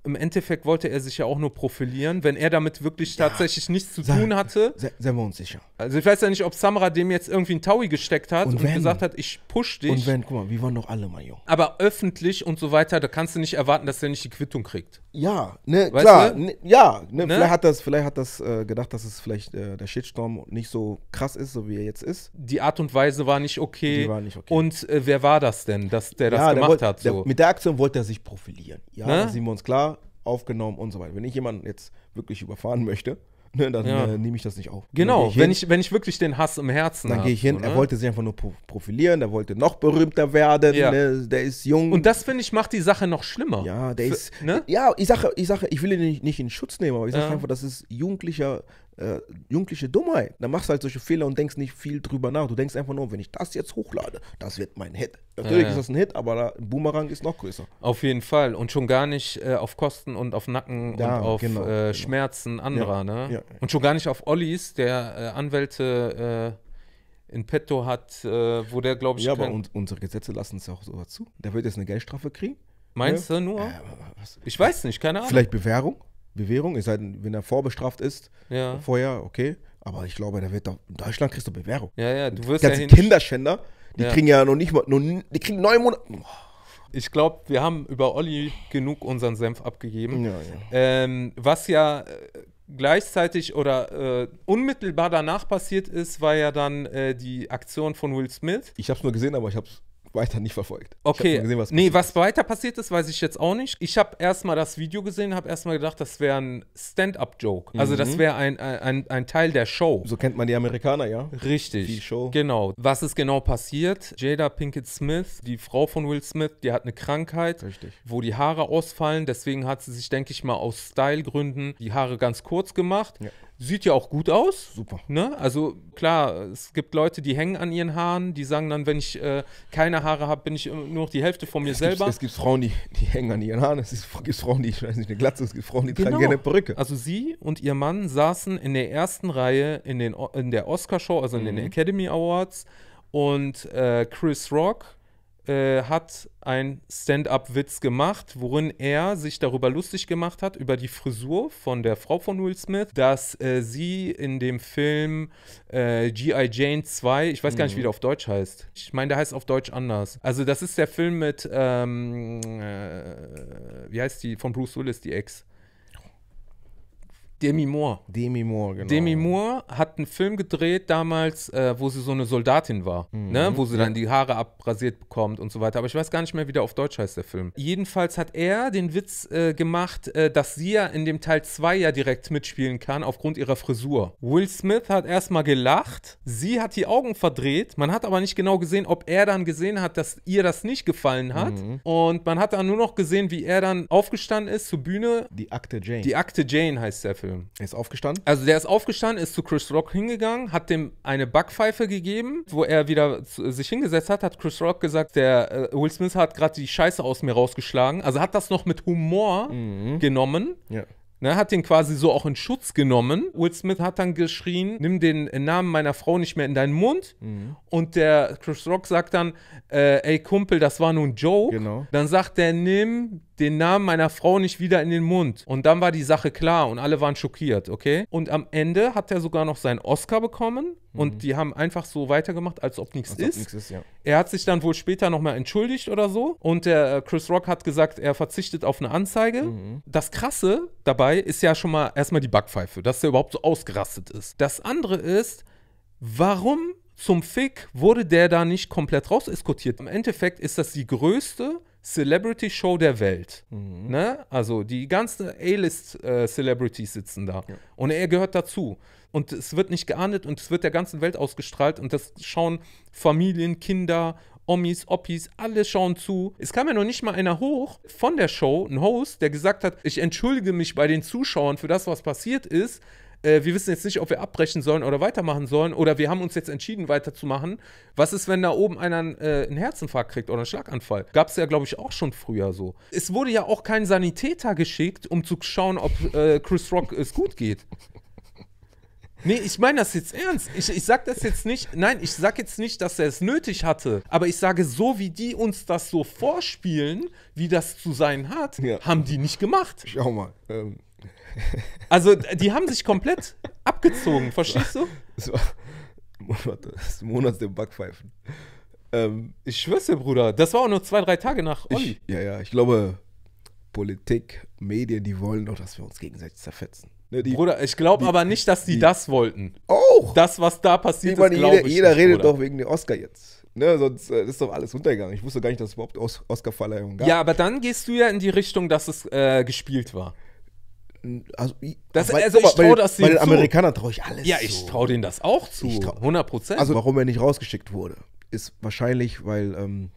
im Endeffekt wollte er sich ja auch nur profilieren, wenn er damit wirklich tatsächlich nichts zu tun hatte. se- Seien wir uns sicher. Also ich weiß ja nicht, ob Samra dem jetzt irgendwie einen Taui gesteckt hat Und und, wenn? gesagt hat, ich push dich. Und wenn, guck mal, wir waren doch alle mal jung. aber öffentlich und so weiter, da kannst du nicht erwarten, dass der nicht die Quittung kriegt. Ja, ne, Weißt klar, ne, ja, ne, Ne? vielleicht hat das, vielleicht hat das äh, gedacht, dass es vielleicht äh, der Shitstorm nicht so krass ist, so wie er jetzt ist. Die Art und Weise war nicht okay. Die war nicht okay. Und äh, wer war das denn, dass der das ja, der gemacht wollt- hat? der, So? mit der Aktion wollte er sich profilieren. Ja, Ne? da sind wir uns klar, aufgenommen und so weiter. Wenn ich jemanden jetzt wirklich überfahren möchte, ne, dann Ja. äh, nehme ich das nicht auf. genau, Dann gehe wenn ich, ich, wenn ich wirklich den Hass im Herzen dann habe. gehe ich hin. so, Er ne? wollte sich einfach nur pro profilieren, er wollte noch berühmter werden, Ja. ne, der ist jung. Und das, finde ich, macht die Sache noch schlimmer. ja, der Für- ist. Ne? Ja, ich sage, ich sage, ich will ihn nicht, nicht in Schutz nehmen, aber ich sage Ja. einfach, das ist jugendlicher, äh, jugendliche Dummheit. Dann machst du halt solche Fehler und denkst nicht viel drüber nach. Du denkst einfach nur, wenn ich das jetzt hochlade, das wird mein Hit. Natürlich Ja, ist das ein Hit, aber der Boomerang ist noch größer. Auf jeden Fall. Und schon gar nicht äh, auf Kosten und auf Nacken Ja, und auf genau, äh, genau. Schmerzen anderer, Ja, ne? Und schon gar nicht auf Ollis, der äh, Anwälte äh, in petto hat, äh, wo der, glaube ich, Ja, aber kein- un unsere Gesetze lassen es ja auch sowas zu. Der wird jetzt eine Geldstrafe kriegen. meinst du nur? Äh? Ich weiß nicht, keine Ahnung. Vielleicht Bewährung. Bewährung, es sei denn, wenn er vorbestraft ist, Ja. vorher, okay. Aber ich glaube, der wird doch, in Deutschland kriegst du Bewährung. Ja, ja, du Die wirst ja ganzen. Kinderschänder, die Ja. kriegen ja noch nicht mal, nur, die kriegen neun Monate. Ich glaube, wir haben über Olli genug unseren Senf abgegeben. Ja, ja. Ähm, was ja äh, gleichzeitig oder äh, unmittelbar danach passiert ist, war ja dann äh, die Aktion von Will Smith. Ich habe es nur gesehen, aber ich habe es weiter nicht verfolgt. Okay, gesehen, was nee, was weiter passiert ist, weiß ich jetzt auch nicht. Ich habe erstmal das Video gesehen, habe erstmal gedacht, das wäre ein Stand-up-Joke. Also Mhm. das wäre ein, ein, ein, Teil der Show. So kennt man die Amerikaner, ja. Richtig. Viel Show. Genau. Was ist genau passiert? Jada Pinkett Smith, die Frau von Will Smith, die hat eine Krankheit, Richtig. wo die Haare ausfallen. Deswegen hat sie sich, denke ich mal, aus Stylegründen die Haare ganz kurz gemacht. Ja. Sieht ja auch gut aus. Super. Ne? Also klar, es gibt Leute, die hängen an ihren Haaren, die sagen dann, wenn ich äh, keine Haare habe, bin ich nur noch die Hälfte von mir Es selber. gibt, es gibt Frauen, die, die hängen an ihren Haaren. Es gibt, gibt Frauen, die, ich weiß nicht, eine Glatze. Es gibt Frauen, die tragen gerne Perücke. Also sie und ihr Mann saßen in der ersten Reihe in, den, in der Oscar-Show, also in den Academy Awards. Und äh, Chris Rock äh, hat ein Stand-up-Witz gemacht, worin er sich darüber lustig gemacht hat, über die Frisur von der Frau von Will Smith, dass äh, sie in dem Film äh, G.I. Jane 2, ich weiß gar nicht, wie der auf Deutsch heißt. Ich meine, der heißt auf Deutsch anders. Also das ist der Film mit, ähm, äh, wie heißt die, von Bruce Willis, die Ex? Demi Moore. Demi Moore, genau. Demi Moore hat einen Film gedreht damals, äh, wo sie so eine Soldatin war, ne? wo sie dann die Haare abrasiert bekommt und so weiter. Aber ich weiß gar nicht mehr, wie der auf Deutsch heißt, der Film. Jedenfalls hat er den Witz äh, gemacht, äh, dass sie ja in dem Teil 2 ja direkt mitspielen kann, aufgrund ihrer Frisur. Will Smith hat erstmal gelacht, sie hat die Augen verdreht, man hat aber nicht genau gesehen, ob er dann gesehen hat, dass ihr das nicht gefallen hat. Und man hat dann nur noch gesehen, wie er dann aufgestanden ist zur Bühne. Die Akte Jane. Die Akte Jane heißt der Film. Er ist aufgestanden. Also der ist aufgestanden, ist zu Chris Rock hingegangen, hat dem eine Backpfeife gegeben, wo er wieder zu, sich hingesetzt hat, hat Chris Rock gesagt, der äh, Will Smith hat gerade die Scheiße aus mir rausgeschlagen. Also hat das noch mit Humor genommen. Ja. Ne, hat den quasi so auch in Schutz genommen. Will Smith hat dann geschrien, nimm den Namen meiner Frau nicht mehr in deinen Mund. Und der Chris Rock sagt dann, äh, ey Kumpel, das war nur ein Joke. Genau. Dann sagt er, nimm den Namen meiner Frau nicht wieder in den Mund. Und dann war die Sache klar und alle waren schockiert, okay? Und am Ende hat er sogar noch seinen Oscar bekommen und die haben einfach so weitergemacht, als ob nichts ob ist. nichts ist, ja. Er hat sich dann wohl später nochmal entschuldigt oder so. Und der äh, Chris Rock hat gesagt, er verzichtet auf eine Anzeige. Das Krasse dabei ist ja schon mal erstmal die Backpfeife, dass er überhaupt so ausgerastet ist. Das andere ist, warum zum Fick wurde der da nicht komplett rauseskortiert? Im Endeffekt ist das die größte Celebrity-Show der Welt. Ne? Also die ganzen A-List-Celebrities sitzen da. Und er gehört dazu. Und es wird nicht geahndet und es wird der ganzen Welt ausgestrahlt. Und das schauen Familien, Kinder, Omis, Oppis, alle schauen zu. Es kam ja noch nicht mal einer hoch von der Show, ein Host, der gesagt hat, ich entschuldige mich bei den Zuschauern für das, was passiert ist. Äh, wir wissen jetzt nicht, ob wir abbrechen sollen oder weitermachen sollen oder wir haben uns jetzt entschieden, weiterzumachen. Was ist, wenn da oben einer äh, einen Herzinfarkt kriegt oder einen Schlaganfall? Gab es ja, glaube ich, auch schon früher so. Es wurde ja auch kein Sanitäter geschickt, um zu schauen, ob äh, Chris Rock es gut geht. Nee, ich meine das jetzt ernst. Ich, ich sag das jetzt nicht, nein, ich sag jetzt nicht, dass er es nötig hatte, aber ich sage, so wie die uns das so vorspielen, wie das zu sein hat, Ja. haben die nicht gemacht. Schau mal. Ähm, Also, die haben sich komplett abgezogen, verstehst du? das war, das ist Monats der Backpfeifen. Ähm, Ich schwör's dir, Bruder, das war auch nur zwei, drei Tage nach Olli. ich, ja, ja, ich glaube, Politik, Medien, die wollen doch, dass wir uns gegenseitig zerfetzen. Ne, die, Bruder, ich glaube aber nicht, dass die, die- das wollten. auch! Das, was da passiert ich meine, ist, glaube jeder, ich jeder nicht, redet Bruder. doch wegen der Oscar jetzt. Ne, sonst äh, ist doch alles untergegangen. Ich wusste gar nicht, dass es überhaupt Os Oscar-Verleihung gab. Ja, aber dann gehst du ja in die Richtung, dass es äh, gespielt war. Also, Das- weil- also ich mal, trau bei, das denen den zu. Amerikanern traue ich alles Ja, ich traue denen das auch zu. Trau- 100 Prozent. Also warum er nicht rausgeschickt wurde, ist wahrscheinlich, weil ähm,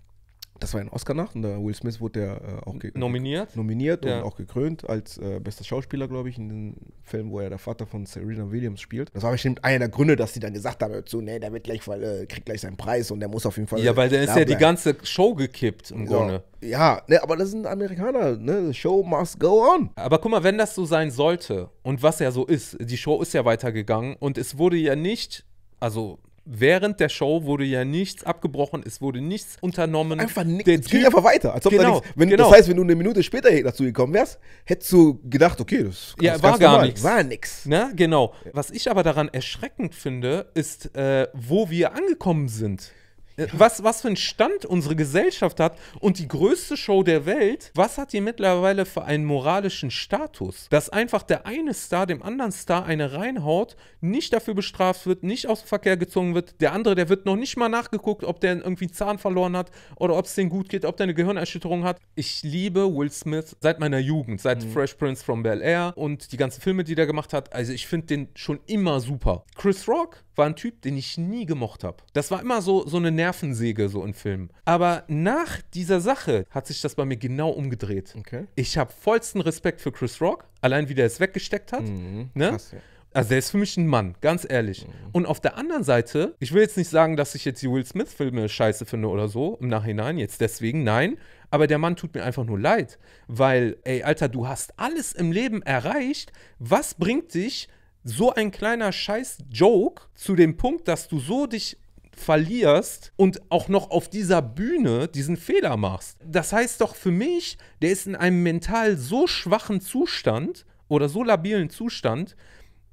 das war ein Oscar-Nacht und Will Smith wurde ja äh, auch nominiert. nominiert Ja. und auch gekrönt als äh, bester Schauspieler, glaube ich, in dem Film, wo er der Vater von Serena Williams spielt. Das war bestimmt einer der Gründe, dass die dann gesagt haben, zu, nee, der wird gleich, weil, äh, kriegt gleich seinen Preis und der muss auf jeden Fall. Ja, weil dann ist ja die ganze Show gekippt im so. Grunde. Ja, ne, aber das sind Amerikaner, ne? The show must go on. Aber guck mal, wenn das so sein sollte und was ja so ist, die Show ist ja weitergegangen und es wurde ja nicht, also während der Show wurde ja nichts abgebrochen, es wurde nichts unternommen. Einfach nichts. Es ging einfach weiter. Als ob da Genau, nichts, wenn, genau. Das heißt, wenn du eine Minute später dazu gekommen wärst, hättest du gedacht, okay, das Ja, war gar nichts. War. Ne, genau. Was ich aber daran erschreckend finde, ist, äh, wo wir angekommen sind. Äh, Was, was für einen Stand unsere Gesellschaft hat und die größte Show der Welt, was hat die mittlerweile für einen moralischen Status? Dass einfach der eine Star dem anderen Star eine reinhaut, nicht dafür bestraft wird, nicht aus dem Verkehr gezogen wird. Der andere, der wird noch nicht mal nachgeguckt, ob der irgendwie einen Zahn verloren hat oder ob es denen gut geht, ob der eine Gehirnerschütterung hat. Ich liebe Will Smith seit meiner Jugend, seit Fresh Prince from Bel Air und die ganzen Filme, die der gemacht hat. Also ich finde den schon immer super. Chris Rock war ein Typ, den ich nie gemocht habe. Das war immer so, so eine Nervensäge so in Filmen. Aber nach dieser Sache hat sich das bei mir genau umgedreht. Okay. Ich habe vollsten Respekt für Chris Rock, allein wie der es weggesteckt hat. Ne? Krass, ja. Also der ist für mich ein Mann, ganz ehrlich. Mhm. Und auf der anderen Seite, ich will jetzt nicht sagen, dass ich jetzt die Will Smith-Filme scheiße finde oder so, im Nachhinein, jetzt deswegen, nein. Aber der Mann tut mir einfach nur leid. Weil, ey, Alter, du hast alles im Leben erreicht. Was bringt dich so ein kleiner Scheiß-Joke zu dem Punkt, dass du so dich verlierst und auch noch auf dieser Bühne diesen Fehler machst. Das heißt doch für mich, der ist in einem mental so schwachen Zustand oder so labilen Zustand,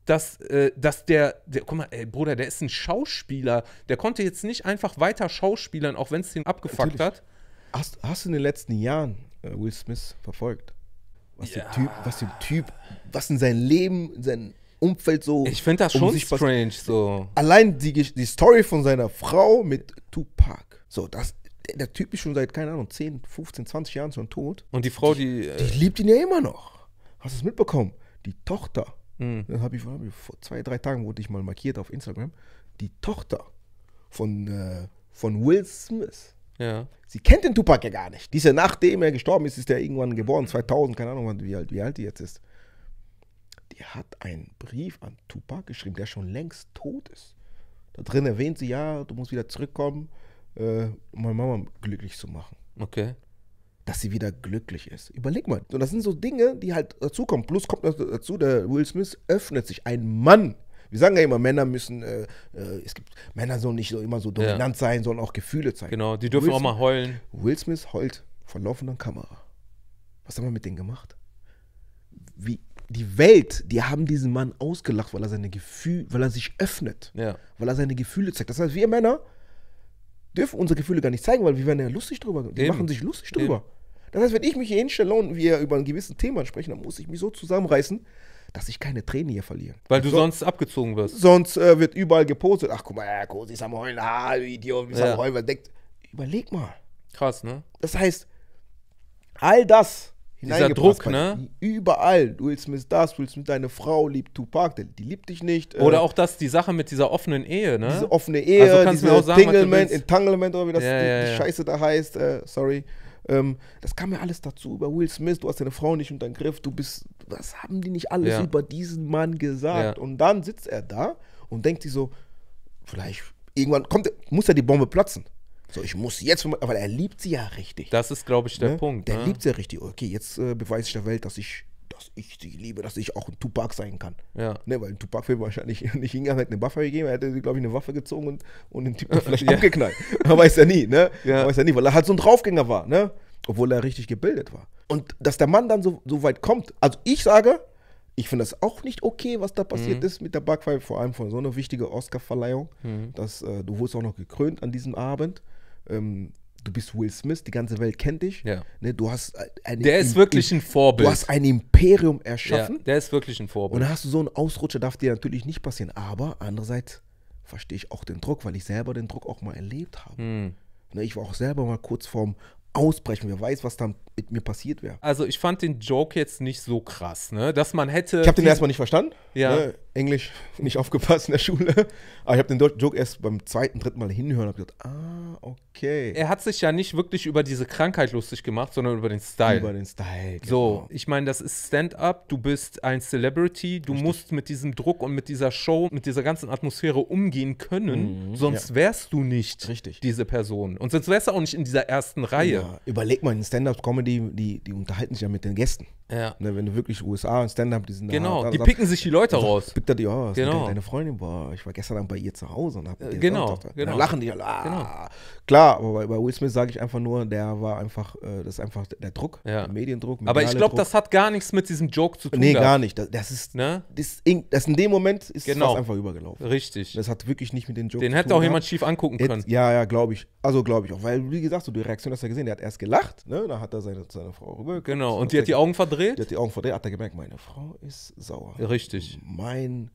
dass, äh, dass der, der, guck mal, ey, Bruder, der ist ein Schauspieler, der konnte jetzt nicht einfach weiter schauspielern, auch wenn es den abgefuckt Natürlich. hat. Hast, hast du in den letzten Jahren äh, Will Smith verfolgt? Was, Ja. der typ, was der Typ, was in seinem Leben, in seinem Umfeld so. Ich finde das um schon strange, so. Allein die, die Story von seiner Frau mit Tupac. So, das, der, der Typ ist schon seit, keine Ahnung, 10, 15, 20 Jahren schon tot. Und die Frau, die, Die äh, liebt ihn ja immer noch. Hast du es mitbekommen? Die Tochter. hm, Das habe ich, hab ich vor zwei, drei Tagen wurde ich mal markiert auf Instagram. Die Tochter von, äh, von Will Smith. ja. Sie kennt den Tupac ja gar nicht. Die ist ja nachdem er gestorben ist, ist er irgendwann geboren, 2000, keine Ahnung, wie alt, wie alt die jetzt ist. Die hat einen Brief an Tupac geschrieben, der schon längst tot ist. Da drin erwähnt sie, ja, du musst wieder zurückkommen, äh, um meine Mama glücklich zu machen. Okay. Dass sie wieder glücklich ist. Überleg mal. Und das sind so Dinge, die halt dazukommen. Plus kommt noch dazu, der Will Smith öffnet sich. Ein Mann. Wir sagen ja immer, Männer müssen, äh, äh, es gibt, Männer sollen nicht so immer so dominant sein, sollen auch Gefühle zeigen. Genau, die dürfen Will auch mal heulen. Will Smith heult vor laufender Kamera. Was haben wir mit denen gemacht? Wie die Welt, die haben diesen Mann ausgelacht, weil er seine Gefühle, weil er sich öffnet, Ja. weil er seine Gefühle zeigt. Das heißt, wir Männer dürfen unsere Gefühle gar nicht zeigen, weil wir werden ja lustig drüber. Die Eben. machen sich lustig drüber. Das heißt, wenn ich mich hier hinstelle und wir über ein gewisses Thema sprechen, dann muss ich mich so zusammenreißen, dass ich keine Tränen hier verliere. Weil du So- sonst abgezogen wirst. Sonst äh, wird überall gepostet. Ach, guck mal, ja, Kosi ist am Heulen. Ah, du Idiot, ist Ja. am Heulen. Was denkt? Überleg mal. Krass, ne? Das heißt, all das Dieser Druck, ne? Überall. Will Smith das, Will Smith deine Frau liebt Tupac, die, die liebt dich nicht. äh, Oder auch das, die Sache mit dieser offenen Ehe, ne? diese offene Ehe, Also kannst diese mir auch sagen, willst. Entanglement oder wie das Ja, die, ja, die ja. Scheiße da heißt. Äh, sorry. Ähm, das kam ja alles dazu über Will Smith. Du hast deine Frau nicht unter den Griff. Du bist. Was haben die nicht alles über diesen Mann gesagt? Und dann sitzt er da und denkt sich so, vielleicht irgendwann kommt, muss ja die Bombe platzen. So, ich muss jetzt, aber er liebt sie ja richtig. Das ist, glaube ich, der Ne? Punkt. Der ne? liebt sie ja richtig. Okay, jetzt äh, beweise ich der Welt, dass ich, dass ich sie liebe, dass ich auch ein Tupac sein kann. Ja. Ne, weil ein Tupac will wahrscheinlich nicht hingegangen, hätte eine Waffe gegeben, er hätte, glaube ich, eine Waffe gezogen und, und den Typ vielleicht Ja. abgeknallt. Man weiß ja nie, ne? Ja. Man weiß ja nie, weil er halt so ein Draufgänger war, ne? Obwohl er richtig gebildet war. Und dass der Mann dann so, so weit kommt, also ich sage, ich finde das auch nicht okay, was da passiert Mhm. ist mit der Backpfeife, vor allem von so einer wichtigen Oscar-Verleihung. Mhm. Dass, äh, du wurdest auch noch gekrönt an diesem Abend. Ähm, du bist Will Smith, die ganze Welt kennt dich. Ja. Ne, du hast äh, ein, Der ist wirklich ein Vorbild. Du hast ein Imperium ja, erschaffen. der ist wirklich ein Und Vorbild. dann hast du so einen Ausrutscher, darf dir natürlich nicht passieren. Aber andererseits verstehe ich auch den Druck, weil ich selber den Druck auch mal erlebt habe. Hm. Ne, ich war auch selber mal kurz vorm Ausbrechen. Wer weiß, was dann mit mir passiert wäre. Also ich fand den Joke jetzt nicht so krass, ne? Dass man hätte. Ich habe den erstmal nicht verstanden. Ja. Ne, Englisch nicht aufgepasst in der Schule. Aber ich habe den Joke erst beim zweiten, dritten Mal hinhören und habe gedacht, ah, okay. Er hat sich ja nicht wirklich über diese Krankheit lustig gemacht, sondern über den Style. Über den Style. So, genau. ich meine, das ist Stand-up, du bist ein Celebrity, du musst mit diesem Druck und mit dieser Show, mit dieser ganzen Atmosphäre umgehen können, sonst wärst du nicht Mhm, Richtig. diese Person. Und sonst wärst du auch nicht in dieser ersten Reihe. Ja, überleg mal, in Stand-Up-Comedy, die, die unterhalten sich ja mit den Gästen. Ja. Ne, wenn du wirklich USA und Stand-Up, die sind Genau, da, die da- picken sich die Leute da- raus. Pickt er die aus. Genau. Deine Freundin, boah, ich war gestern Abend bei ihr zu Hause und hab Äh, genau, genau. Dann lachen die alle. Ah. Genau. Klar, aber bei, bei Will Smith sage ich einfach nur, der war einfach, äh, das ist einfach der Druck, Ja. der Mediendruck. Aber ich glaube, das hat gar nichts mit diesem Joke zu tun. Nee, gehabt, gar nicht. Das, das ist, Ne? das, in, das in dem Moment ist Genau. das einfach übergelaufen. Richtig. Das hat wirklich nicht mit den Joke Den zu hätte tun auch jemand schief angucken können. Jetzt, ja, ja, glaube ich. Also glaube ich auch. Weil, wie gesagt, so die Reaktion hast du ja gesehen. Der hat erst gelacht, ne? Dann hat er seine, seine Frau rüber. Genau. Und die hat die Augen verdreht? Die hat die Augen verdreht, hat er gemerkt, meine Frau ist sauer. Richtig. Mein,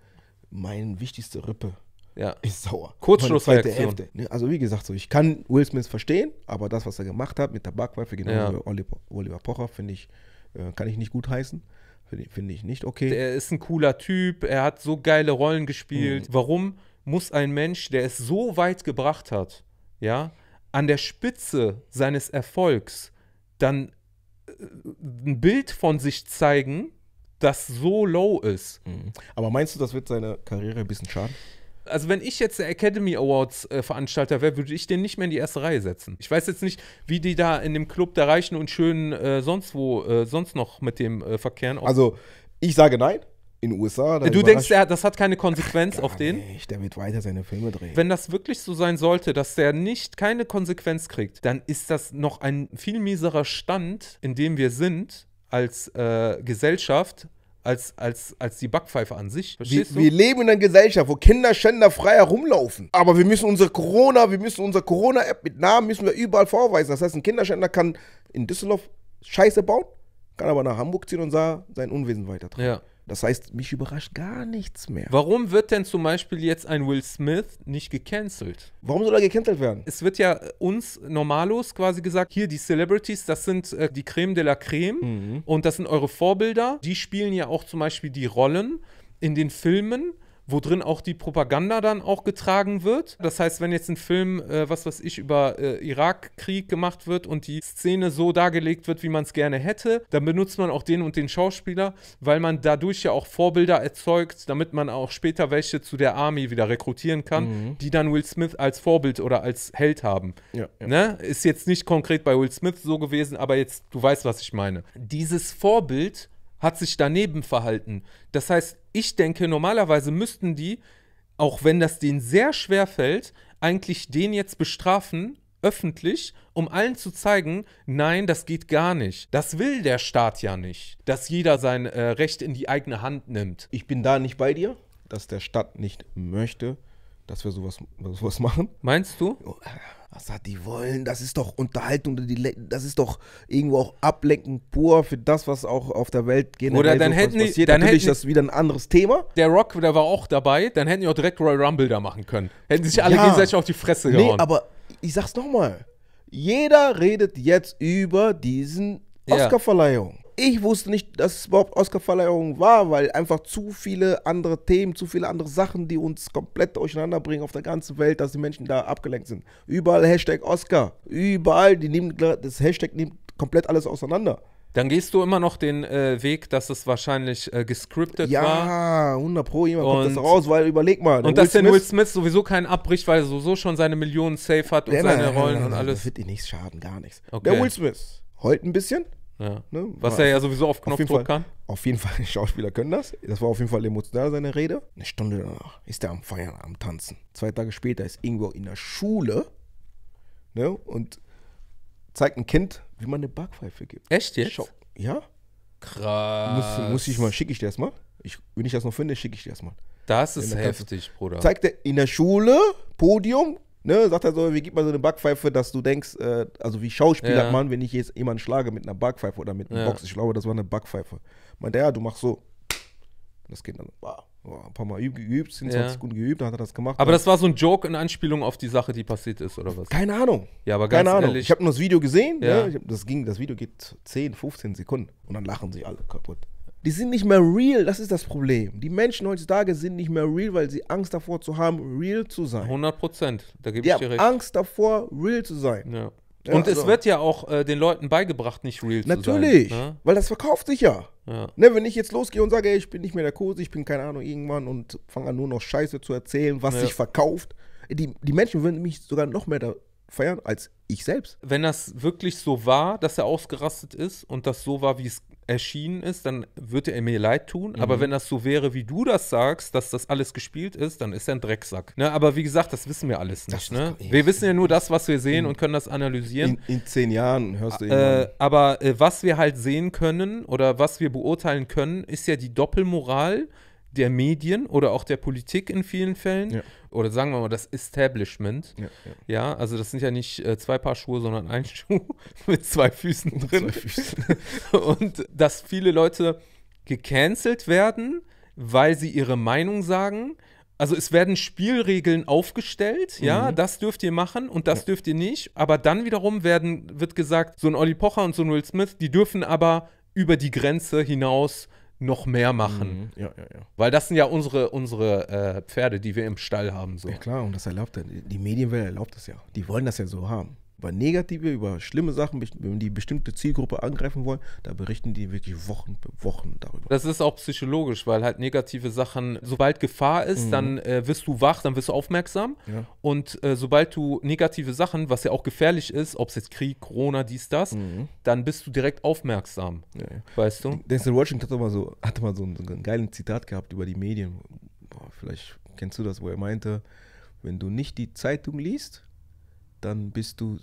mein wichtigste Rippe Ja. ist sauer. Kurzschlussreaktion. Ne, Also wie gesagt, so ich kann Will Smith verstehen, aber das, was er gemacht hat mit der Backwaffe, genau Ja. wie Oliver, Oliver Pocher, finde ich, äh, kann ich nicht gut heißen. Finde ich, finde ich nicht okay. Er ist ein cooler Typ, er hat so geile Rollen gespielt. Warum muss ein Mensch, der es so weit gebracht hat, ja, an der Spitze seines Erfolgs dann ein Bild von sich zeigen, das so low ist. Aber meinst du, das wird seine Karriere ein bisschen schaden? Also wenn ich jetzt der Academy Awards äh, Veranstalter wäre, würde ich den nicht mehr in die erste Reihe setzen. Ich weiß jetzt nicht, wie die da in dem Club der Reichen und Schönen äh, sonst wo, äh, sonst noch mit dem äh, verkehren. Also, ich sage nein. In den USA. du denkst, der, das hat keine Konsequenz auf Gar den? Nicht, der wird weiter seine Filme drehen. Wenn das wirklich so sein sollte, dass der nicht keine Konsequenz kriegt, dann ist das noch ein viel mieserer Stand, in dem wir sind als äh, Gesellschaft, als, als, als die Backpfeife an sich. wir, wir leben in einer Gesellschaft, wo Kinderschänder frei herumlaufen. Aber wir müssen unsere Corona, wir müssen unsere Corona-App mit Namen müssen wir überall vorweisen. Das heißt, ein Kinderschänder kann in Düsseldorf Scheiße bauen, kann aber nach Hamburg ziehen und sein Unwesen weitertragen. Ja. Das heißt, mich überrascht gar nichts mehr. Warum wird denn zum Beispiel jetzt ein Will Smith nicht gecancelt? Warum soll er gecancelt werden? Es wird ja uns Normalos quasi gesagt, hier die Celebrities, das sind äh, die Creme de la Creme Mhm. und das sind eure Vorbilder. Die spielen ja auch zum Beispiel die Rollen in den Filmen, wo drin auch die Propaganda dann auch getragen wird. Das heißt, wenn jetzt ein Film, äh, was weiß ich, über äh, Irakkrieg gemacht wird und die Szene so dargelegt wird, wie man es gerne hätte, dann benutzt man auch den und den Schauspieler, weil man dadurch ja auch Vorbilder erzeugt, damit man auch später welche zu der Army wieder rekrutieren kann, die dann Will Smith als Vorbild oder als Held haben. Ja, ja. Ne? Ist jetzt nicht konkret bei Will Smith so gewesen, aber jetzt, du weißt, was ich meine. Dieses Vorbild hat sich daneben verhalten. Das heißt, ich denke, normalerweise müssten die, auch wenn das denen sehr schwer fällt, eigentlich den jetzt bestrafen, öffentlich, um allen zu zeigen, nein, das geht gar nicht. Das will der Staat ja nicht, dass jeder sein äh, Recht in die eigene Hand nimmt. Ich bin da nicht bei dir, dass der Staat nicht möchte, dass wir sowas, sowas machen. Meinst du? Oh, Was hat die wollen? Das ist doch Unterhaltung, die das ist doch irgendwo auch Ablenken pur für das, was auch auf der Welt generell Oder dann hätten die- passiert. dann Natürlich hätten- ist das wieder ein anderes Thema. Der Rock, der war auch dabei, dann hätten die auch direkt Royal Rumble da machen können. Hätten sich alle Ja. gegenseitig auf die Fresse Nee, gehauen. aber ich sag's nochmal. Jeder redet jetzt über diesen. Oscarverleihung. Ich wusste nicht, dass es überhaupt Oscarverleihung war, weil einfach zu viele andere Themen, zu viele andere Sachen, die uns komplett durcheinander bringen auf der ganzen Welt, dass die Menschen da abgelenkt sind. Überall Hashtag Oscar. Überall, die nehmen, das Hashtag nimmt komplett alles auseinander. Dann gehst du immer noch den äh, Weg, dass es wahrscheinlich äh, gescriptet war. Ja, 100 Pro, jemand kommt Und- das raus, weil überleg mal. Und dass Will der Will Smith- Smith sowieso keinen abbricht, weil er sowieso schon seine Millionen safe hat und seine Rollen und alles. Das wird dir nichts schaden, gar nichts. Okay. Der Will Smith, heult ein bisschen. Ja. Ne? Was er ja sowieso auf Knopfdruck Fall, kann. auf jeden Fall, die Schauspieler können das. Das war auf jeden Fall emotional, seine Rede. Eine Stunde danach ist er am Feiern, am Tanzen. Zwei Tage später ist irgendwo in der Schule ne, und zeigt ein Kind, wie man eine Backpfeife gibt. Echt jetzt? Schau, ja? Krass. Muss, muss ich mal, schicke ich dir das mal. Ich, wenn ich das noch finde, schicke ich dir das mal. Das ist heftig, Bruder. Zeigt er in der Schule, Podium, ne, sagt er so, wie gibt man so eine Backpfeife, dass du denkst, äh, also wie Schauspieler Ja. man, wenn ich jetzt jemanden schlage mit einer Backpfeife oder mit einem Ja. Box, ich glaube, das war eine Backpfeife. Meint er, ja, du machst so. Das Kind dann, wow, ein paar Mal üb- geübt, 27 Ja. Sekunden geübt, dann hat er das gemacht. Aber das war so ein Joke in Anspielung auf die Sache, die passiert ist, oder was? keine Ahnung. Ja, aber ganz Keine Ahnung. ehrlich. Ich habe nur das Video gesehen, Ja. ne? hab, das, ging, das Video geht 10, 15 Sekunden und dann lachen sich alle kaputt. Die sind nicht mehr real, das ist das Problem. Die Menschen heutzutage sind nicht mehr real, weil sie Angst davor zu haben, real zu sein. 100 Prozent. Da gebe ich dir recht. Angst davor, real zu sein. Ja. Ja, und es also- wird ja auch äh, den Leuten beigebracht, nicht real Natürlich, zu sein. weil das verkauft sich ja. Ne? Ja. Ne, wenn ich jetzt losgehe und sage, ey, ich bin nicht mehr der Kose, ich bin keine Ahnung irgendwann und fange an nur noch Scheiße zu erzählen, was Ja. sich verkauft, die, die Menschen würden mich sogar noch mehr da feiern als ich selbst. Wenn das wirklich so war, dass er ausgerastet ist und das so war, wie es erschienen ist, dann würde er mir leid tun. Mhm. Aber wenn das so wäre, wie du das sagst, dass das alles gespielt ist, dann ist er ein Drecksack. Ne? Aber wie gesagt, das wissen wir alles nicht. Ne? Wir wissen ja nur das, was wir sehen und können das analysieren. In, in zehn Jahren hörst du Äh, irgendwann. aber äh, was wir halt sehen können oder was wir beurteilen können, ist ja die Doppelmoral der Medien oder auch der Politik in vielen Fällen. Ja. Oder sagen wir mal das Establishment. Ja, ja. Ja, also das sind ja nicht äh, zwei Paar Schuhe, sondern ein Schuh mit zwei Füßen drin. Zwei Füße. Und dass viele Leute gecancelt werden, weil sie ihre Meinung sagen. Also es werden Spielregeln aufgestellt, ja, Mhm. das dürft ihr machen und das dürft ihr nicht. Aber dann wiederum werden, wird gesagt, so ein Olli Pocher und so ein Will Smith, die dürfen aber über die Grenze hinaus noch mehr machen. Mhm. Ja, ja, ja. Weil das sind ja unsere, unsere äh, Pferde, die wir im Stall haben. So. Ja klar, und das erlaubt er. Die die Medienwelt erlaubt das ja. Die wollen das ja so haben. Über negative, über schlimme Sachen, wenn die bestimmte Zielgruppe angreifen wollen, da berichten die wirklich Wochen, Wochen darüber. Das ist auch psychologisch, weil halt negative Sachen, sobald Gefahr ist, mhm. dann äh, wirst du wach, dann wirst du aufmerksam. Ja. Und äh, sobald du negative Sachen, was ja auch gefährlich ist, ob es jetzt Krieg, Corona, dies, das, mhm. dann bist du direkt aufmerksam. Ja, ja. Weißt du? Denzel Washington hatte mal so, hatte mal so einen, so einen geilen Zitat gehabt über die Medien. Boah, vielleicht kennst du das, wo er meinte, wenn du nicht die Zeitung liest, dann bist du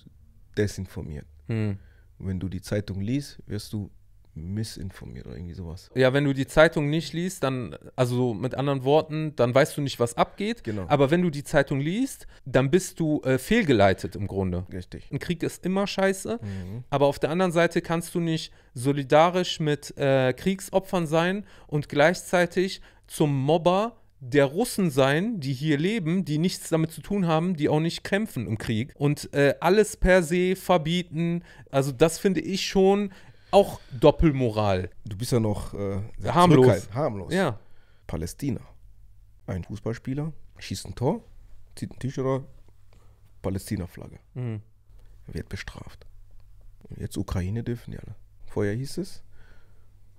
desinformiert. Hm. Wenn du die Zeitung liest, wirst du missinformiert oder irgendwie sowas. Ja, wenn du die Zeitung nicht liest, dann, also mit anderen Worten, dann weißt du nicht, was abgeht. Genau. Aber wenn du die Zeitung liest, dann bist du äh, fehlgeleitet im Grunde. Richtig. Ein Krieg ist immer scheiße, mhm. aber auf der anderen Seite kannst du nicht solidarisch mit äh, Kriegsopfern sein und gleichzeitig zum Mobber der Russen sein, die hier leben, die nichts damit zu tun haben, die auch nicht kämpfen im Krieg und äh, alles per se verbieten. Also das finde ich schon auch Doppelmoral. Du bist ja noch äh, harmlos. harmlos. Ja. Palästina. Ein Fußballspieler schießt ein Tor, zieht ein T-Shirt, Palästina-Flagge. Mhm. Wird bestraft. Jetzt Ukraine dürfen die alle. Vorher hieß es,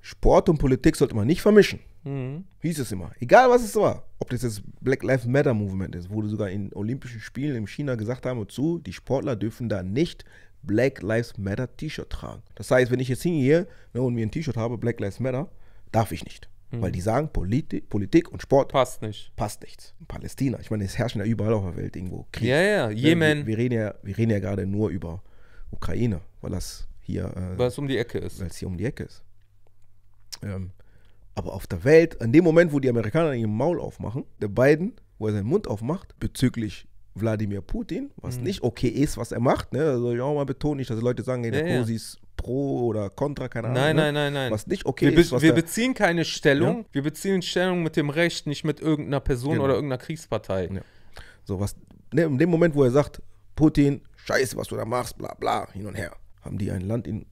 Sport und Politik sollte man nicht vermischen. Mhm. Hieß es immer. Egal was es war. Ob das jetzt Black Lives Matter Movement ist, wo sogar in Olympischen Spielen in China gesagt haben, zu, die Sportler dürfen da nicht Black Lives Matter T-Shirt tragen. Das heißt, wenn ich jetzt hingehe ne, und mir ein T-Shirt habe, Black Lives Matter, darf ich nicht. Mhm. Weil die sagen, Politi Politik und Sport passt nicht. Passt nichts. In Palästina, ich meine, es herrschen ja überall auf der Welt irgendwo Krieg. Ja, ja, Jemen. Wir, wir, reden ja, wir reden ja gerade nur über Ukraine, weil das hier. Äh, weil es um die Ecke ist. Weil es hier um die Ecke ist. Ähm, aber auf der Welt, in dem Moment, wo die Amerikaner ihren Maul aufmachen, der Biden, wo er seinen Mund aufmacht, bezüglich Wladimir Putin, was mhm. nicht okay ist, was er macht, ne? Also ich auch mal betonen, nicht, dass die Leute sagen, hey, der ja, Kosi ist pro oder contra, keine Ahnung. Nein, ne? nein, nein, nein. Was nicht okay wir ist. Was wir beziehen keine Stellung, ja? wir beziehen Stellung mit dem Recht, nicht mit irgendeiner Person genau. oder irgendeiner Kriegspartei. Ja. So, was, ne, in dem Moment, wo er sagt, Putin, scheiße, was du da machst, bla bla, hin und her, haben die ein Land in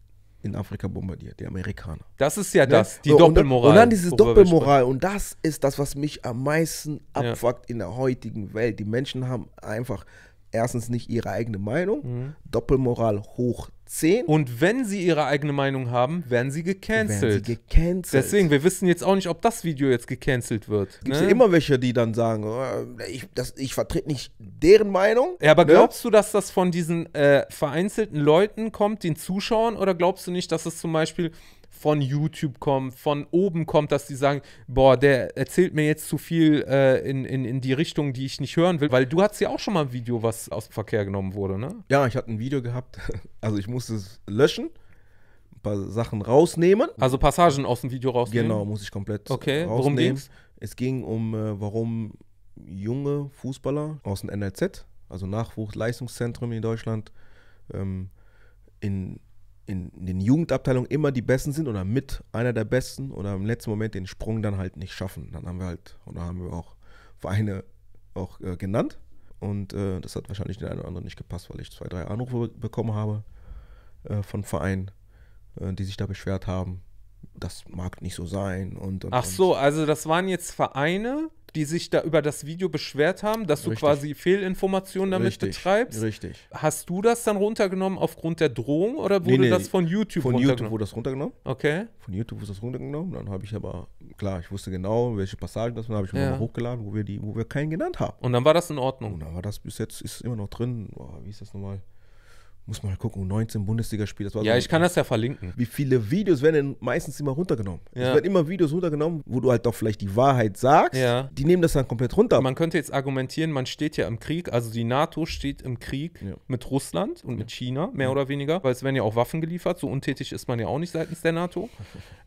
in Afrika bombardiert, die Amerikaner. Das ist ja ne? das, die so, Doppelmoral. Und dann, und dann dieses Doppelmoral und das ist das, was mich am meisten abfuckt ja. in der heutigen Welt. Die Menschen haben einfach erstens nicht ihre eigene Meinung, mhm. Doppelmoral hoch 10. Und wenn sie ihre eigene Meinung haben, werden sie gecancelt. Werden sie gecancelt. Deswegen, wir wissen jetzt auch nicht, ob das Video jetzt gecancelt wird. Gibt ne? ja immer welche, die dann sagen, oh, ich, ich vertrete nicht deren Meinung. Ja, aber ne? glaubst du, dass das von diesen äh, vereinzelten Leuten kommt, den Zuschauern, oder glaubst du nicht, dass es zum Beispiel von YouTube kommt, von oben kommt, dass die sagen, boah, der erzählt mir jetzt zu viel äh, in, in, in die Richtung, die ich nicht hören will. Weil du hattest ja auch schon mal ein Video, was aus dem Verkehr genommen wurde, ne? Ja, ich hatte ein Video gehabt, also ich musste es löschen, ein paar Sachen rausnehmen. Also Passagen aus dem Video rausnehmen? Genau, muss ich komplett okay. rausnehmen. Worum ging's? Es ging um, äh, warum junge Fußballer aus dem NLZ, also Nachwuchsleistungszentrum in Deutschland, ähm, in in, den Jugendabteilungen immer die Besten sind oder mit einer der Besten oder im letzten Moment den Sprung dann halt nicht schaffen. Dann haben wir halt, oder haben wir auch Vereine auch äh, genannt. Und äh, das hat wahrscheinlich den einen oder anderen nicht gepasst, weil ich zwei, drei Anrufe bekommen habe äh, von Vereinen, äh, die sich da beschwert haben. Das mag nicht so sein. Und, und Ach so, also das waren jetzt Vereine, die sich da über das Video beschwert haben, dass du quasi Fehlinformationen damit richtig, betreibst. Richtig. Hast du das dann runtergenommen aufgrund der Drohung oder wurde nee, nee, das von YouTube Von YouTube wurde das runtergenommen. Okay. Von YouTube wurde das runtergenommen. Dann habe ich aber, klar, ich wusste genau, welche Passagen das waren, habe ich ja. mal hochgeladen, wo wir, die, wo wir keinen genannt haben. Und dann war das in Ordnung. Und dann war das bis jetzt, ist immer noch drin. Oh, wie ist das nochmal? Muss mal gucken, 19 Bundesligaspiele. Ja, so ich kann das ja verlinken. Wie viele Videos werden denn meistens immer runtergenommen? Ja. Es werden immer Videos runtergenommen, wo du halt doch vielleicht die Wahrheit sagst. Ja. Die nehmen das dann komplett runter. Man könnte jetzt argumentieren, man steht ja im Krieg, also die NATO steht im Krieg ja. mit Russland und mit China, mehr oder weniger, weil es werden ja auch Waffen geliefert. So untätig ist man ja auch nicht seitens der NATO.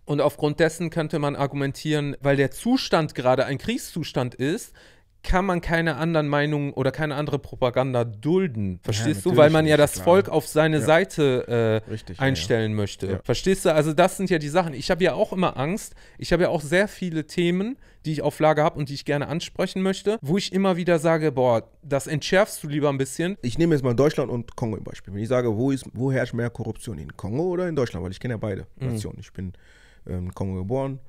Und aufgrund dessen könnte man argumentieren, weil der Zustand gerade ein Kriegszustand ist, kann man keine anderen Meinungen oder keine andere Propaganda dulden. Verstehst ja, du? Weil man ja das klar. Volk auf seine ja. Seite äh, Richtig, einstellen ja, möchte. Verstehst du? Also das sind ja die Sachen. Ich habe ja auch immer Angst. Ich habe ja auch sehr viele Themen, die ich auf Lager habe und die ich gerne ansprechen möchte, wo ich immer wieder sage, boah, das entschärfst du lieber ein bisschen. Ich nehme jetzt mal Deutschland und Kongo im Beispiel. Wenn ich sage, wo, ist, wo herrscht mehr Korruption? In Kongo oder in Deutschland? Weil ich kenne ja beide mhm. Nationen. Ich bin ähm, in Kongo geboren,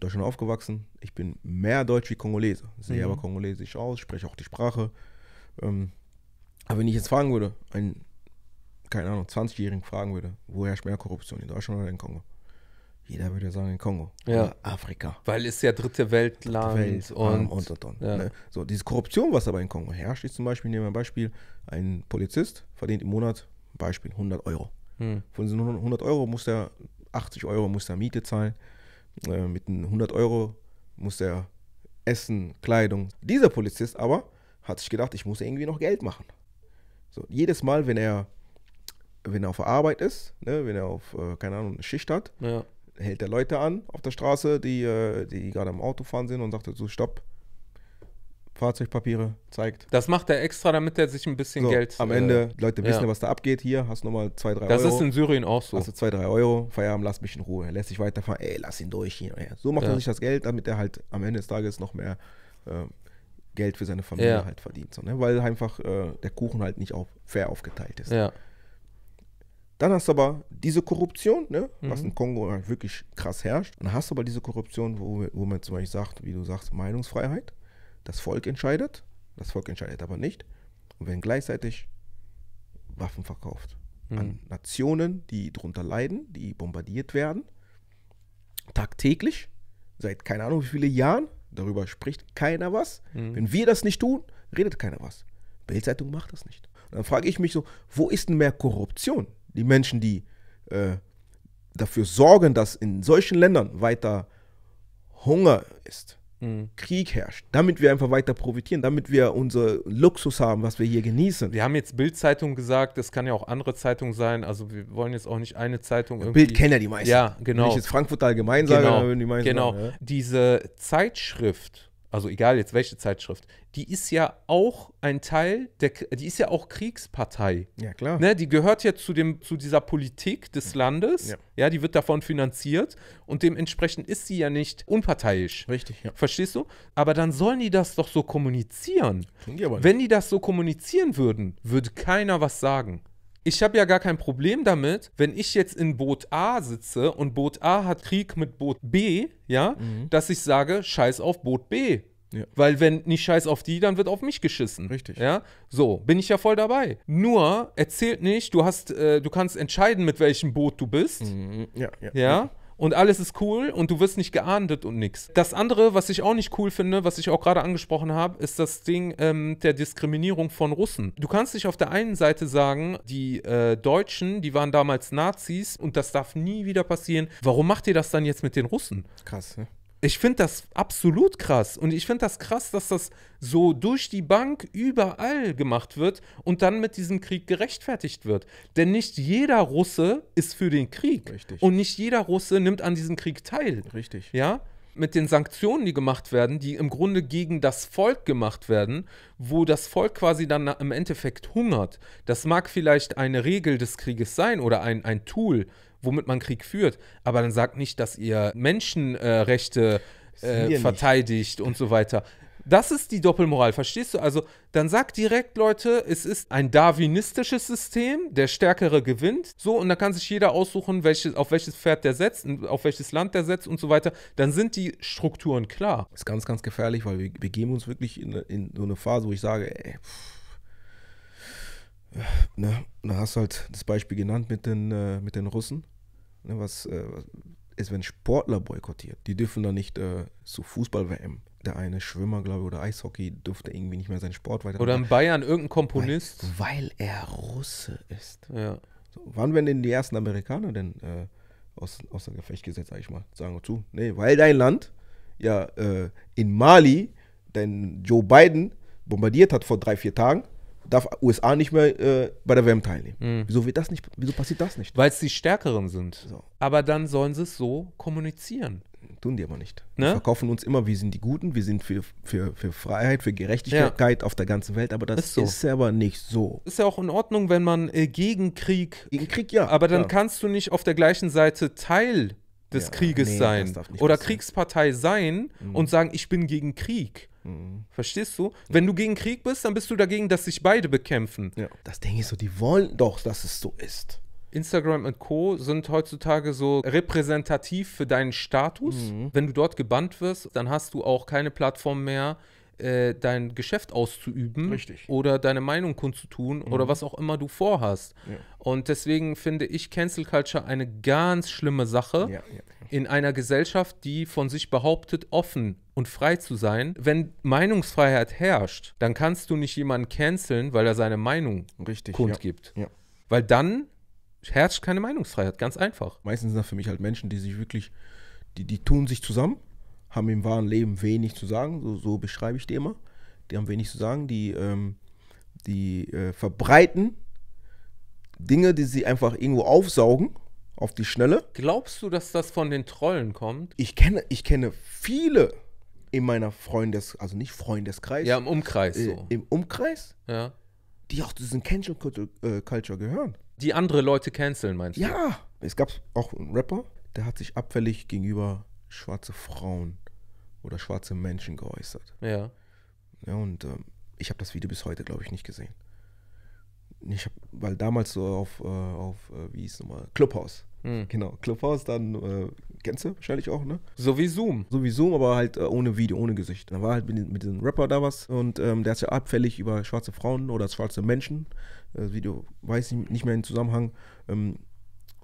in Deutschland aufgewachsen. Ich bin mehr Deutsch wie Kongolese. Sehe mhm. aber kongolesisch aus, spreche auch die Sprache. Ähm, aber wenn ich jetzt fragen würde, ein keine Ahnung, 20-Jährigen fragen würde, wo herrscht mehr Korruption, in Deutschland oder in Kongo? Jeder würde sagen in Kongo. Ja. Afrika. Weil es ja dritte Weltland Welt und, und, und, und. ja. Ne? So, diese Korruption, was aber in Kongo herrscht, ist zum Beispiel, nehmen wir ein Beispiel, ein Polizist verdient im Monat, Beispiel, 100 Euro. Hm. Von diesen 100 Euro muss er, 80 Euro muss er Miete zahlen, äh, mit den 100 Euro muss er Essen, Kleidung. Dieser Polizist aber hat sich gedacht, ich muss irgendwie noch Geld machen. So, jedes Mal, wenn er, wenn er auf der Arbeit ist, ne, wenn er auf, äh, keine Ahnung, eine Schicht hat, ja. hält er Leute an auf der Straße, die, äh, die gerade am Auto fahren sind und sagt so, stopp, Fahrzeugpapiere, zeigt. Das macht er extra, damit er sich ein bisschen So, Geld. am äh, Ende, die Leute wissen ja. was da abgeht. Hier hast du nochmal zwei, drei Das Euro. ist in Syrien auch so. Hast du zwei, drei Euro, Feierabend, lass mich in Ruhe. Er lässt sich weiterfahren, ey, lass ihn durch hier. So macht Ja. er sich das Geld, damit er halt am Ende des Tages noch mehr äh, Geld für seine Familie Ja. halt verdient. So, ne? Weil einfach äh, der Kuchen halt nicht auf, fair aufgeteilt ist. ja. Dann hast du aber diese Korruption, ne, was Mhm. in Kongo halt wirklich krass herrscht. Dann hast du aber diese Korruption, wo, wo man zum Beispiel sagt, wie du sagst, Meinungsfreiheit. Das Volk entscheidet. Das Volk entscheidet aber nicht. Und wenn gleichzeitig Waffen verkauft an Mhm. Nationen, die darunter leiden, die bombardiert werden, tagtäglich, seit keine Ahnung wie viele Jahren, darüber spricht keiner was. Mhm. Wenn wir das nicht tun, redet keiner was. Bildzeitung macht das nicht. Und dann frage ich mich so, wo ist denn mehr Korruption? Die Menschen, die äh, dafür sorgen, dass in solchen Ländern weiter Hunger ist, Mhm. Krieg herrscht, damit wir einfach weiter profitieren, damit wir unser Luxus haben, was wir hier genießen. Wir haben jetzt Bild-Zeitung gesagt, das kann ja auch andere Zeitung sein. Also wir wollen jetzt auch nicht eine Zeitung irgendwie. Bild kennen ja die meisten. Ja, Wenn genau. ich jetzt Frankfurt allgemein sage, Genau, dann die meisten genau. sagen, ja. Diese Zeitschrift, also egal jetzt welche Zeitschrift, die ist ja auch ein Teil der, die ist ja auch Kriegspartei. ja, klar. Ne, die gehört ja zu, dem, zu dieser Politik des Landes. Ja. Ja. die wird davon finanziert und dementsprechend ist sie ja nicht unparteiisch. Richtig, ja. Verstehst du? Aber dann sollen die das doch so kommunizieren. Die. Wenn die das so kommunizieren würden, würde keiner was sagen. Ich habe ja gar kein Problem damit, wenn ich jetzt in Boot A sitze und Boot A hat Krieg mit Boot B, ja, dass ich sage, scheiß auf Boot B. Ja. Weil wenn nicht scheiß auf die, dann wird auf mich geschissen. Richtig. Ja, so, bin ich ja voll dabei. Nur, erzählt nicht, du hast, äh, du kannst entscheiden, mit welchem Boot du bist. Mhm, Ja, ja. Ja. Und alles ist cool und du wirst nicht geahndet und nix. Das andere, was ich auch nicht cool finde, was ich auch gerade angesprochen habe, ist das Ding ähm, der Diskriminierung von Russen. Du kannst dich auf der einen Seite sagen, die äh, Deutschen, die waren damals Nazis und das darf nie wieder passieren. Warum macht ihr das dann jetzt mit den Russen? Krass, ne? Ich finde das absolut krass. Und ich finde das krass, dass das so durch die Bank überall gemacht wird und dann mit diesem Krieg gerechtfertigt wird. Denn nicht jeder Russe ist für den Krieg. Richtig. Und nicht jeder Russe nimmt an diesem Krieg teil. Richtig. Ja? Mit den Sanktionen, die gemacht werden, die im Grunde gegen das Volk gemacht werden, wo das Volk quasi dann im Endeffekt hungert. Das mag vielleicht eine Regel des Krieges sein oder ein, ein Tool, womit man Krieg führt, aber dann sagt nicht, dass ihr Menschenrechte äh, nicht. verteidigt und so weiter. Das ist die Doppelmoral, verstehst du? Also dann sagt direkt, Leute, es ist ein darwinistisches System, der Stärkere gewinnt. So, und da kann sich jeder aussuchen, welches, auf welches Pferd der setzt, auf welches Land der setzt und so weiter. Dann sind die Strukturen klar. ist ganz, ganz gefährlich, weil wir begeben uns wirklich in, in so eine Phase, wo ich sage, ey, pff, ne, da hast du halt das Beispiel genannt mit den, äh, mit den Russen, ne, was äh, was ist, wenn Sportler boykottiert, die dürfen dann nicht äh, zu Fußball-WM. Der eine Schwimmer, glaube ich, oder Eishockey dürfte irgendwie nicht mehr seinen Sport weiter. Oder in Bayern irgendein Komponist. weil, weil er Russe ist. Ja. So, wann werden denn die ersten Amerikaner denn äh, aus, außer Gefecht gesetzt, sag ich mal? Sagen wir zu. Nee, weil dein Land ja äh, in Mali den Joe Biden bombardiert hat vor drei, vier Tagen, darf USA nicht mehr äh, bei der WM teilnehmen. Mhm. Wieso wird das nicht, wieso passiert das nicht? Weil es die Stärkeren sind. So. Aber dann sollen sie es so kommunizieren. Tun die aber nicht. Ne? Wir verkaufen uns immer, wir sind die Guten, wir sind für, für, für Freiheit, für Gerechtigkeit auf der ganzen Welt, aber das Ist so. ist aber nicht so. Ist ja auch in Ordnung, wenn man äh, gegen Krieg Gegen Krieg ja. Aber dann ja. kannst du nicht auf der gleichen Seite Teil des Ja, Krieges nee, sein oder passieren. Kriegspartei sein und sagen, ich bin gegen Krieg. Mhm. Verstehst du? Wenn du gegen Krieg bist, dann bist du dagegen, dass sich beide bekämpfen. Ja. Das Ding ist so, die wollen doch, dass es so ist. Instagram und Co. sind heutzutage so repräsentativ für deinen Status. Mhm. Wenn du dort gebannt wirst, dann hast du auch keine Plattform mehr, äh, dein Geschäft auszuüben Richtig. oder deine Meinung kundzutun oder was auch immer du vorhast. Ja. Und deswegen finde ich Cancel Culture eine ganz schlimme Sache Ja, ja. In einer Gesellschaft, die von sich behauptet, offen und frei zu sein. Wenn Meinungsfreiheit herrscht, dann kannst du nicht jemanden canceln, weil er seine Meinung Richtig. kundgibt. Ja. ja. Weil dann herrscht keine Meinungsfreiheit, ganz einfach. Meistens sind das für mich halt Menschen, die sich wirklich, die, die tun sich zusammen, haben im wahren Leben wenig zu sagen, so, so beschreibe ich die immer. Die haben wenig zu sagen, die, ähm, die äh, verbreiten Dinge, die sie einfach irgendwo aufsaugen, auf die Schnelle. Glaubst du, dass das von den Trollen kommt? Ich kenne, ich kenne viele in meiner Freundes, also nicht Freundeskreis, Ja, im Umkreis äh, so. im Umkreis, Ja. die auch zu diesem Cancel Culture, äh, Culture gehören. Die andere Leute canceln, meinst du? Ja, es gab auch einen Rapper, der hat sich abfällig gegenüber schwarze Frauen oder schwarze Menschen geäußert. Ja. Ja, und ähm, ich habe das Video bis heute, glaube ich, nicht gesehen. Ich hab, weil damals so auf, äh, auf äh, wie hieß es nochmal, Clubhouse. Hm. Genau, Clubhouse, dann, äh, kennst du wahrscheinlich auch, ne? So wie Zoom. So wie Zoom, aber halt äh, ohne Video, ohne Gesicht. Da war halt mit, mit diesem Rapper da was und ähm, der hat sich abfällig über schwarze Frauen oder schwarze Menschen, das Video weiß ich nicht mehr im Zusammenhang, ähm,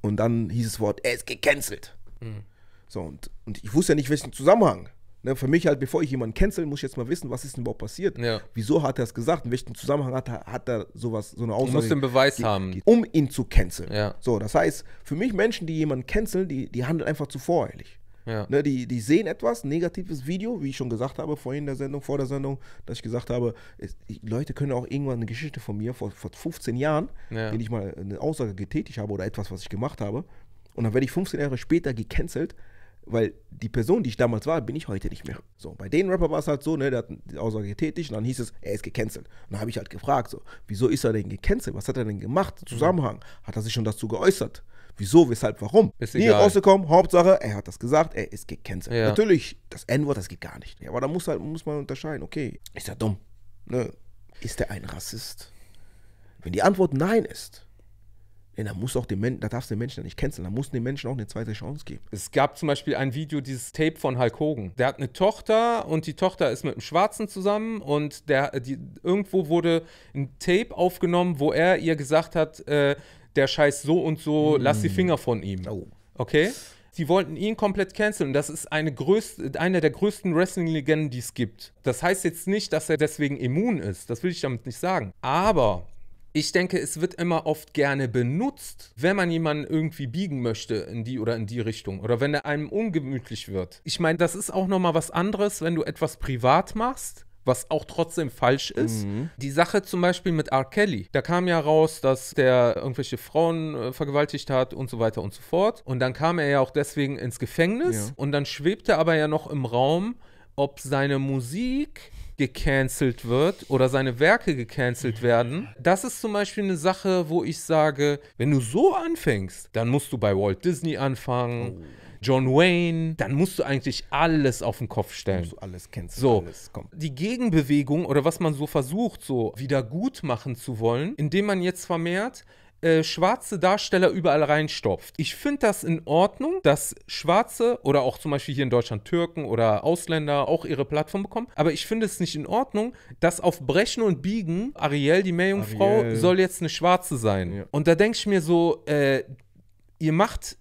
und dann hieß das Wort, er ist gecancelt. Mhm. So, und, und ich wusste ja nicht, welchen Zusammenhang. Ne, für mich halt, bevor ich jemanden cancel, muss ich jetzt mal wissen, was ist denn überhaupt passiert. Ja. Wieso hat er es gesagt? In welchem Zusammenhang hat er, hat er sowas, so eine Du Aussage musst den Beweis haben. um ihn zu canceln. Ja. So, das heißt, für mich Menschen, die jemanden canceln, die, die handeln einfach zu voreilig. Ja. Ne, die, die sehen etwas, ein negatives Video, wie ich schon gesagt habe vorhin in der Sendung, vor der Sendung, dass ich gesagt habe, es, die Leute können auch irgendwann eine Geschichte von mir vor, vor 15 Jahren, Ja. wenn ich mal eine Aussage getätigt habe oder etwas, was ich gemacht habe, und dann werde ich 15 Jahre später gecancelt, weil die Person, die ich damals war, bin ich heute nicht mehr. So, bei den Rapper war es halt so, ne, der hat die Aussage getätigt und dann hieß es, er ist gecancelt. Und dann habe ich halt gefragt, so, wieso ist er denn gecancelt? Was hat er denn gemacht? Zusammenhang? Hat er sich schon dazu geäußert? Wieso, weshalb, warum? Ist Nie egal. rausgekommen, Hauptsache, er hat das gesagt, er ist gecancelt. Ja. Natürlich, das N-Wort, das geht gar nicht. Ja, aber da muss, halt, muss man unterscheiden, okay, ist er dumm? Ne? Ist er ein Rassist? Wenn die Antwort nein ist, ja, dann muss auch den Menschen, da darfst du den Menschen nicht canceln, dann musst du den Menschen auch eine zweite Chance geben. Es gab zum Beispiel ein Video, dieses Tape von Hulk Hogan. Der hat eine Tochter und die Tochter ist mit einem Schwarzen zusammen und der, die, irgendwo wurde ein Tape aufgenommen, wo er ihr gesagt hat, äh, der Scheiß so und so, lass die Finger von ihm. Oh. Okay? Die wollten ihn komplett canceln. Das ist eine, größte, eine der größten Wrestling-Legenden, die es gibt. Das heißt jetzt nicht, dass er deswegen immun ist. Das will ich damit nicht sagen. Aber ich denke, es wird immer oft gerne benutzt, wenn man jemanden irgendwie biegen möchte in die oder in die Richtung oder wenn er einem ungemütlich wird. Ich meine, das ist auch noch mal was anderes, wenn du etwas privat machst, was auch trotzdem falsch ist. Die Sache zum Beispiel mit R. Kelly, da kam ja raus, dass der irgendwelche Frauen äh, vergewaltigt hat und so weiter und so fort. Und dann kam er ja auch deswegen ins Gefängnis Ja. und dann schwebte aber ja noch im Raum, ob seine Musik gecancelt wird oder seine Werke gecancelt werden. Das ist zum Beispiel eine Sache, wo ich sage, wenn du so anfängst, dann musst du bei Walt Disney anfangen, John Wayne, dann musst du eigentlich alles auf den Kopf stellen. Musst du alles canceln, So. alles. Die Gegenbewegung oder was man so versucht, so wieder gut machen zu wollen, indem man jetzt vermehrt äh, schwarze Darsteller überall reinstopft. Ich finde das in Ordnung, dass Schwarze oder auch zum Beispiel hier in Deutschland Türken oder Ausländer auch ihre Plattform bekommen. Aber ich finde es nicht in Ordnung, dass auf Brechen und Biegen Ariel, die Meerjungfrau, Ariel. soll jetzt eine Schwarze sein. Ja. Und da denke ich mir so, äh, ihr macht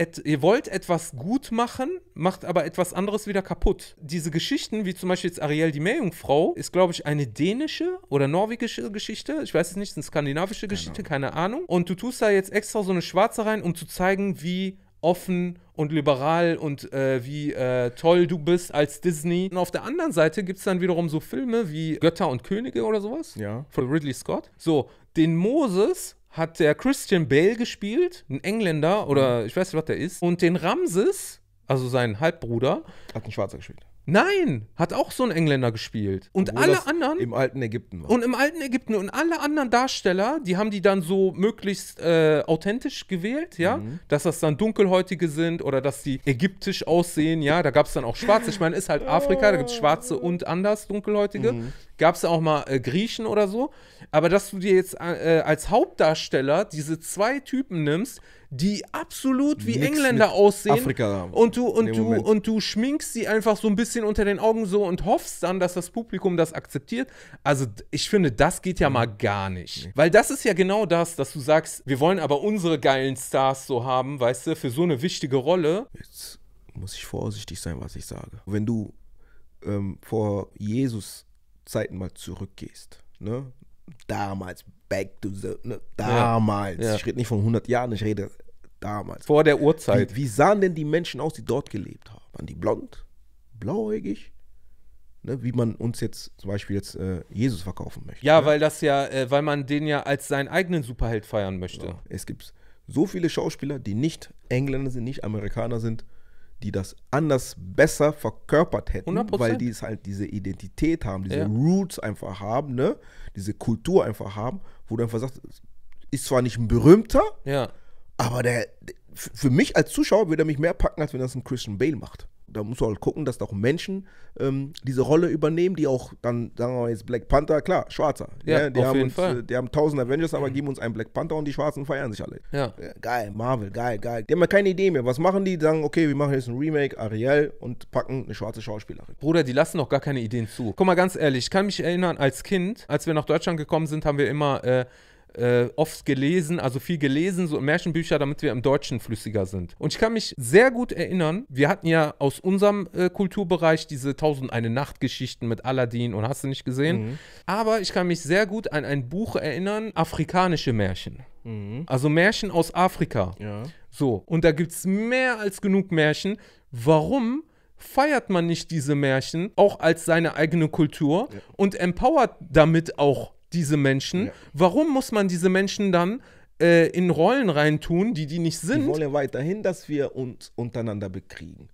et, ihr wollt etwas gut machen, macht aber etwas anderes wieder kaputt. Diese Geschichten, wie zum Beispiel jetzt Ariel die Meerjungfrau, ist, glaube ich, eine dänische oder norwegische Geschichte. Ich weiß es nicht, eine skandinavische Geschichte, keine Ahnung. Und du tust da jetzt extra so eine schwarze rein, um zu zeigen, wie offen und liberal und äh, wie äh, toll du bist als Disney. Und auf der anderen Seite gibt es dann wiederum so Filme wie Götter und Könige oder sowas Ja. von Ridley Scott. So, den Moses hat der Christian Bale gespielt, ein Engländer oder ich weiß nicht, was der ist. Und den Ramses, also sein Halbbruder, Hat ein Schwarzer gespielt. Nein, hat auch so ein Engländer gespielt. Und Obwohl alle anderen. Im alten Ägypten war. Und im alten Ägypten und alle anderen Darsteller, die haben die dann so möglichst äh, authentisch gewählt, ja, Mhm. dass das dann dunkelhäutige sind oder dass die ägyptisch aussehen, ja, da gab es dann auch Schwarze, ich meine, ist halt Afrika, da gibt es Schwarze und anders dunkelhäutige, Mhm. gab es auch mal äh, Griechen oder so, aber dass du dir jetzt äh, als Hauptdarsteller diese zwei Typen nimmst, die absolut wie Nix Engländer aussehen Afrika und du und du Moment. und du schminkst sie einfach so ein bisschen unter den Augen so und hoffst dann, dass das Publikum das akzeptiert. Also ich finde, das geht ja mal gar nicht. Weil das ist ja genau das, dass du sagst, wir wollen aber unsere geilen Stars so haben, weißt du, für so eine wichtige Rolle. Jetzt muss ich vorsichtig sein, was ich sage. Wenn du ähm, vor Jesus Zeiten mal zurückgehst, ne? Damals, back to the, ne? damals. Ja. Ich rede nicht von 100 Jahren, ich rede damals. Vor der Uhrzeit. Wie, wie sahen denn die Menschen aus, die dort gelebt haben? Waren die blond, blauäugig? Ne? Wie man uns jetzt zum Beispiel jetzt äh, Jesus verkaufen möchte. Ja, ne? weil das ja, äh, weil man den ja als seinen eigenen Superheld feiern möchte. Es gibt so viele Schauspieler, die nicht Engländer sind, nicht Amerikaner sind, die das anders besser verkörpert hätten, 100%. weil die es halt diese Identität haben, diese Ja. Roots einfach haben, ne? diese Kultur einfach haben, wo du einfach sagst, ist zwar nicht ein berühmter, Ja. aber der, für mich als Zuschauer würde er mich mehr packen, als wenn das ein Christian Bale macht. Da musst du halt gucken, dass da auch Menschen ähm, diese Rolle übernehmen, die auch dann, sagen wir mal jetzt Black Panther, klar, Schwarzer. Ja, die auf haben jeden uns, Fall. äh, Die haben tausend Avengers, aber geben uns einen Black Panther und die Schwarzen feiern sich alle. Ja. Ja, geil, Marvel, geil, geil. Die haben ja keine Idee mehr. Was machen die? Die sagen, okay, wir machen jetzt ein Remake, Ariel und packen eine schwarze Schauspielerin. Bruder, die lassen doch gar keine Ideen zu. Guck mal, ganz ehrlich, ich kann mich erinnern, als Kind, als wir nach Deutschland gekommen sind, haben wir immer äh, äh, oft gelesen, also viel gelesen, so Märchenbücher, damit wir im Deutschen flüssiger sind. Und ich kann mich sehr gut erinnern, wir hatten ja aus unserem äh, Kulturbereich diese Tausend eine Nacht-Geschichten mit Aladdin und hast du nicht gesehen. Aber ich kann mich sehr gut an ein Buch erinnern, afrikanische Märchen. Also Märchen aus Afrika. Ja. So, und da gibt es mehr als genug Märchen. Warum feiert man nicht diese Märchen auch als seine eigene Kultur und empowert damit auch diese Menschen? Ja. Warum muss man diese Menschen dann äh, in Rollen reintun, die die nicht Die sind? wollen ja weiterhin, dass wir uns untereinander bekriegen.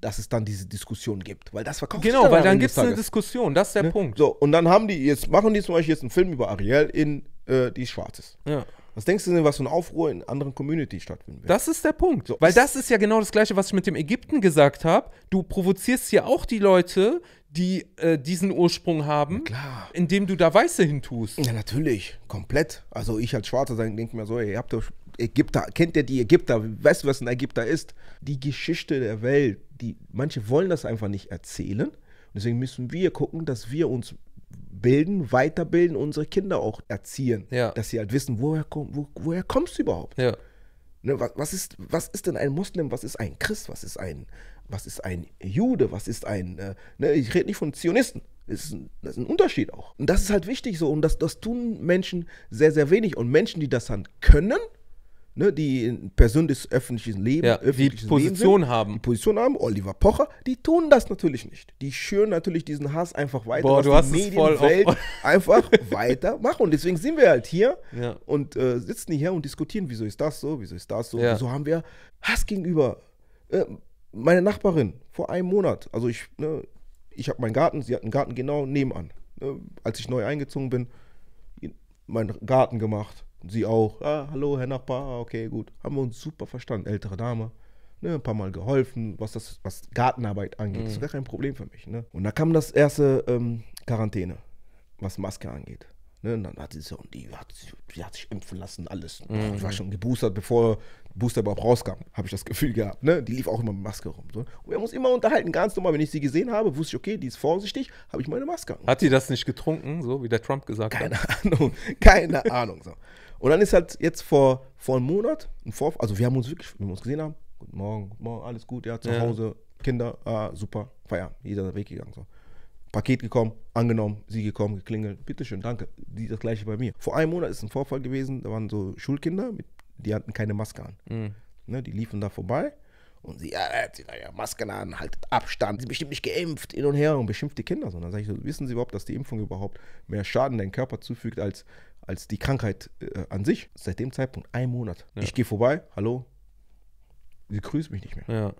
Dass es dann diese Diskussion gibt. Weil das verkauft sich Genau, weil am dann gibt es eine. Diskussion, das ist der Ne? Punkt. So, und dann haben die, jetzt machen die zum Beispiel jetzt einen Film über Ariel in äh, die schwarz ist. Ja. Was denkst du denn, was für ein Aufruhr in anderen Communities stattfinden wird? Das ist der Punkt. So. Weil das ist ja genau das Gleiche, was ich mit dem Ägypten gesagt habe. Du provozierst ja auch die Leute, die äh, diesen Ursprung haben, indem du da Weiße hintust. Ja, natürlich. Komplett. Also ich als Schwarzer denke mir so, ey, ihr habt doch Ägypter, kennt ihr die Ägypter? Weißt du, was ein Ägypter ist? Die Geschichte der Welt. Die, manche wollen das einfach nicht erzählen. Deswegen müssen wir gucken, dass wir uns bilden, weiterbilden, unsere Kinder auch erziehen. Ja. Dass sie halt wissen, woher, komm, wo, woher kommst du überhaupt? Ja. Ne, was, was, ist, was ist denn ein Muslim? Was ist ein Christ? Was ist ein, was ist ein Jude? Was ist ein. Äh, ne, ich rede nicht von Zionisten. Das ist, ein, das ist ein Unterschied auch. Und das ist halt wichtig so. Und das, das tun Menschen sehr, sehr wenig. Und Menschen, die das dann können, ne, die in Person des öffentlichen Lebens, Ja, die öffentlichen Position Lebens haben. die Position haben, Oliver Pocher, die tun das natürlich nicht. Die schüren natürlich diesen Hass einfach weiter, Boah, du die hast auf- Medienwelt einfach weiter machen. Und deswegen sind wir halt hier Ja. und äh, sitzen hier und diskutieren, wieso ist das so, wieso ist das so, Ja. wieso haben wir Hass gegenüber. Äh, meine Nachbarin vor einem Monat, also ich, ne, ich habe meinen Garten, sie hat einen Garten genau nebenan. Ne, als ich neu eingezogen bin, meinen Garten gemacht, sie auch. Ah, hallo, Herr Nachbar, ah, okay, gut. Haben wir uns super verstanden, ältere Dame. Ne, ein paar Mal geholfen, was das, was Gartenarbeit angeht. Das ist gar kein Problem für mich. Ne? Und da kam das erste ähm, Quarantäne, was Maske angeht. Ne, und dann hat sie so, und die hat, sich- die hat sich impfen lassen, alles. Ich war schon geboostert, bevor Booster überhaupt rauskam, habe ich das Gefühl gehabt. Ne? Die lief auch immer mit Maske rum. So. Und wir haben uns immer unterhalten, ganz normal. Wenn ich sie gesehen habe, wusste ich, okay, die ist vorsichtig, habe ich meine Maske. Hat die das nicht getrunken, so wie der Trump gesagt Keine hat? Ahnung, keine Ahnung. So. Und dann ist halt jetzt vor, vor einem Monat ein Vorfall, also wir haben uns wirklich, wenn wir uns gesehen haben, guten Morgen, guten Morgen, alles gut, ja, zu Ja. Hause, Kinder, ah, super, Feierabend, jeder ist weggegangen. So. Paket gekommen, angenommen, sie gekommen, geklingelt, bitteschön, danke. Die, das gleiche bei mir. Vor einem Monat ist ein Vorfall gewesen, da waren so Schulkinder, mit, die hatten keine Maske an. Mhm. Ne, die liefen da vorbei und sie, ja, da ja Masken an, haltet Abstand, sie bestimmt nicht geimpft, hin und her und beschimpft die Kinder. So, dann sage ich so, wissen Sie überhaupt, dass die Impfung überhaupt mehr Schaden deinem Körper zufügt als, als die Krankheit äh, an sich? Seit dem Zeitpunkt, ein Monat. Ich gehe vorbei, hallo, sie grüßt mich nicht mehr. Ja.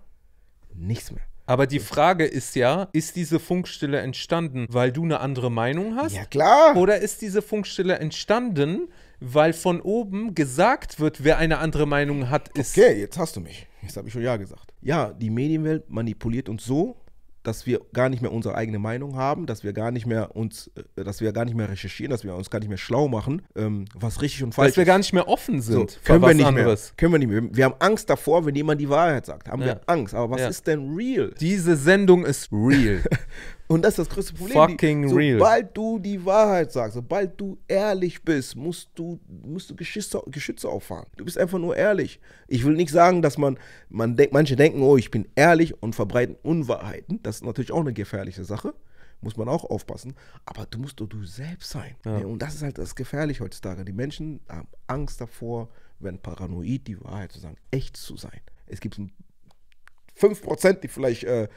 Nichts mehr. Aber die Frage ist ja, ist diese Funkstille entstanden, weil du eine andere Meinung hast? Ja, klar. Oder ist diese Funkstille entstanden, weil von oben gesagt wird, wer eine andere Meinung hat, ist. Okay, jetzt hast du mich. Jetzt habe ich schon Ja gesagt. Ja, die Medienwelt manipuliert uns so, dass wir gar nicht mehr unsere eigene Meinung haben, dass wir gar nicht mehr uns, äh, dass wir gar nicht mehr recherchieren, dass wir uns gar nicht mehr schlau machen, ähm, was richtig und falsch Dass wir ist. gar nicht mehr offen sind So, können was wir nicht anderes. mehr. Können wir nicht mehr. Wir haben Angst davor, wenn jemand die Wahrheit sagt. Haben Ja. wir Angst. Aber was Ja. ist denn real? Diese Sendung ist real. Und das ist das größte Problem. Fucking die, real. Sobald du die Wahrheit sagst, sobald du ehrlich bist, musst du, musst du Geschütze, Geschütze auffahren. Du bist einfach nur ehrlich. Ich will nicht sagen, dass man, man denkt, manche denken, oh, ich bin ehrlich und verbreiten Unwahrheiten. Das ist natürlich auch eine gefährliche Sache. Muss man auch aufpassen. Aber du musst doch du selbst sein. Ja. Und das ist halt das Gefährliche heutzutage. Die Menschen haben Angst davor, werden paranoid, die Wahrheit zu sagen, echt zu sein. Es gibt ein 5%, die vielleicht, äh,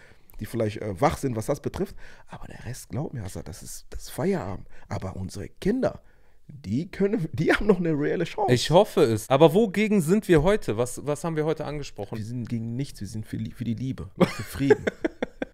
die vielleicht äh, wach sind, was das betrifft. Aber der Rest, glaub mir, Hassan, das ist, das ist Feierabend. Aber unsere Kinder, die können, die haben noch eine reelle Chance. Ich hoffe es. Aber wogegen sind wir heute? Was, was haben wir heute angesprochen? wir sind gegen nichts, wir sind für, für die Liebe, für Frieden.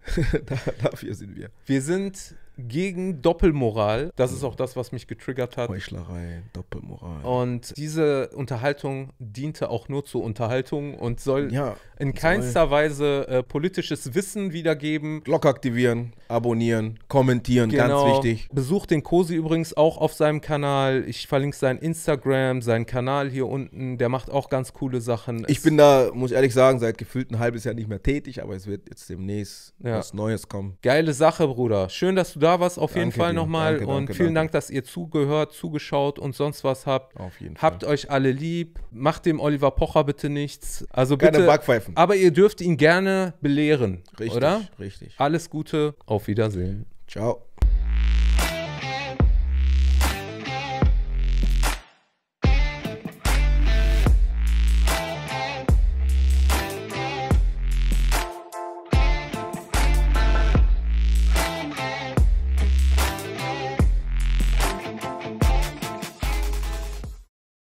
da, dafür sind wir. Wir sind gegen Doppelmoral. Das ist auch das, was mich getriggert hat. Heuchlerei, Doppelmoral. Und diese Unterhaltung diente auch nur zur Unterhaltung und soll ja, in keinster Weise äh, politisches Wissen wiedergeben. Glocke aktivieren, abonnieren, kommentieren, ganz wichtig. Besucht den Kosi übrigens auch auf seinem Kanal. Ich verlinke sein Instagram, seinen Kanal hier unten. Der macht auch ganz coole Sachen. Ich Es- bin da, muss ich ehrlich sagen, seit gefühlt ein halbes Jahr nicht mehr tätig, aber es wird jetzt demnächst Ja. was Neues kommen. Geile Sache, Bruder. Schön, dass du da warst, auf jeden Danke Fall dir. nochmal. Und vielen. Dank, dass ihr zugehört, zugeschaut und sonst was habt. Auf jeden Habt Fall. euch alle lieb. Macht dem Oliver Pocher bitte nichts. Also Keine bitte. Backpfeifen. Aber ihr dürft ihn gerne belehren, Richtig, oder? richtig. Alles Gute. Auf Wiedersehen. Ciao.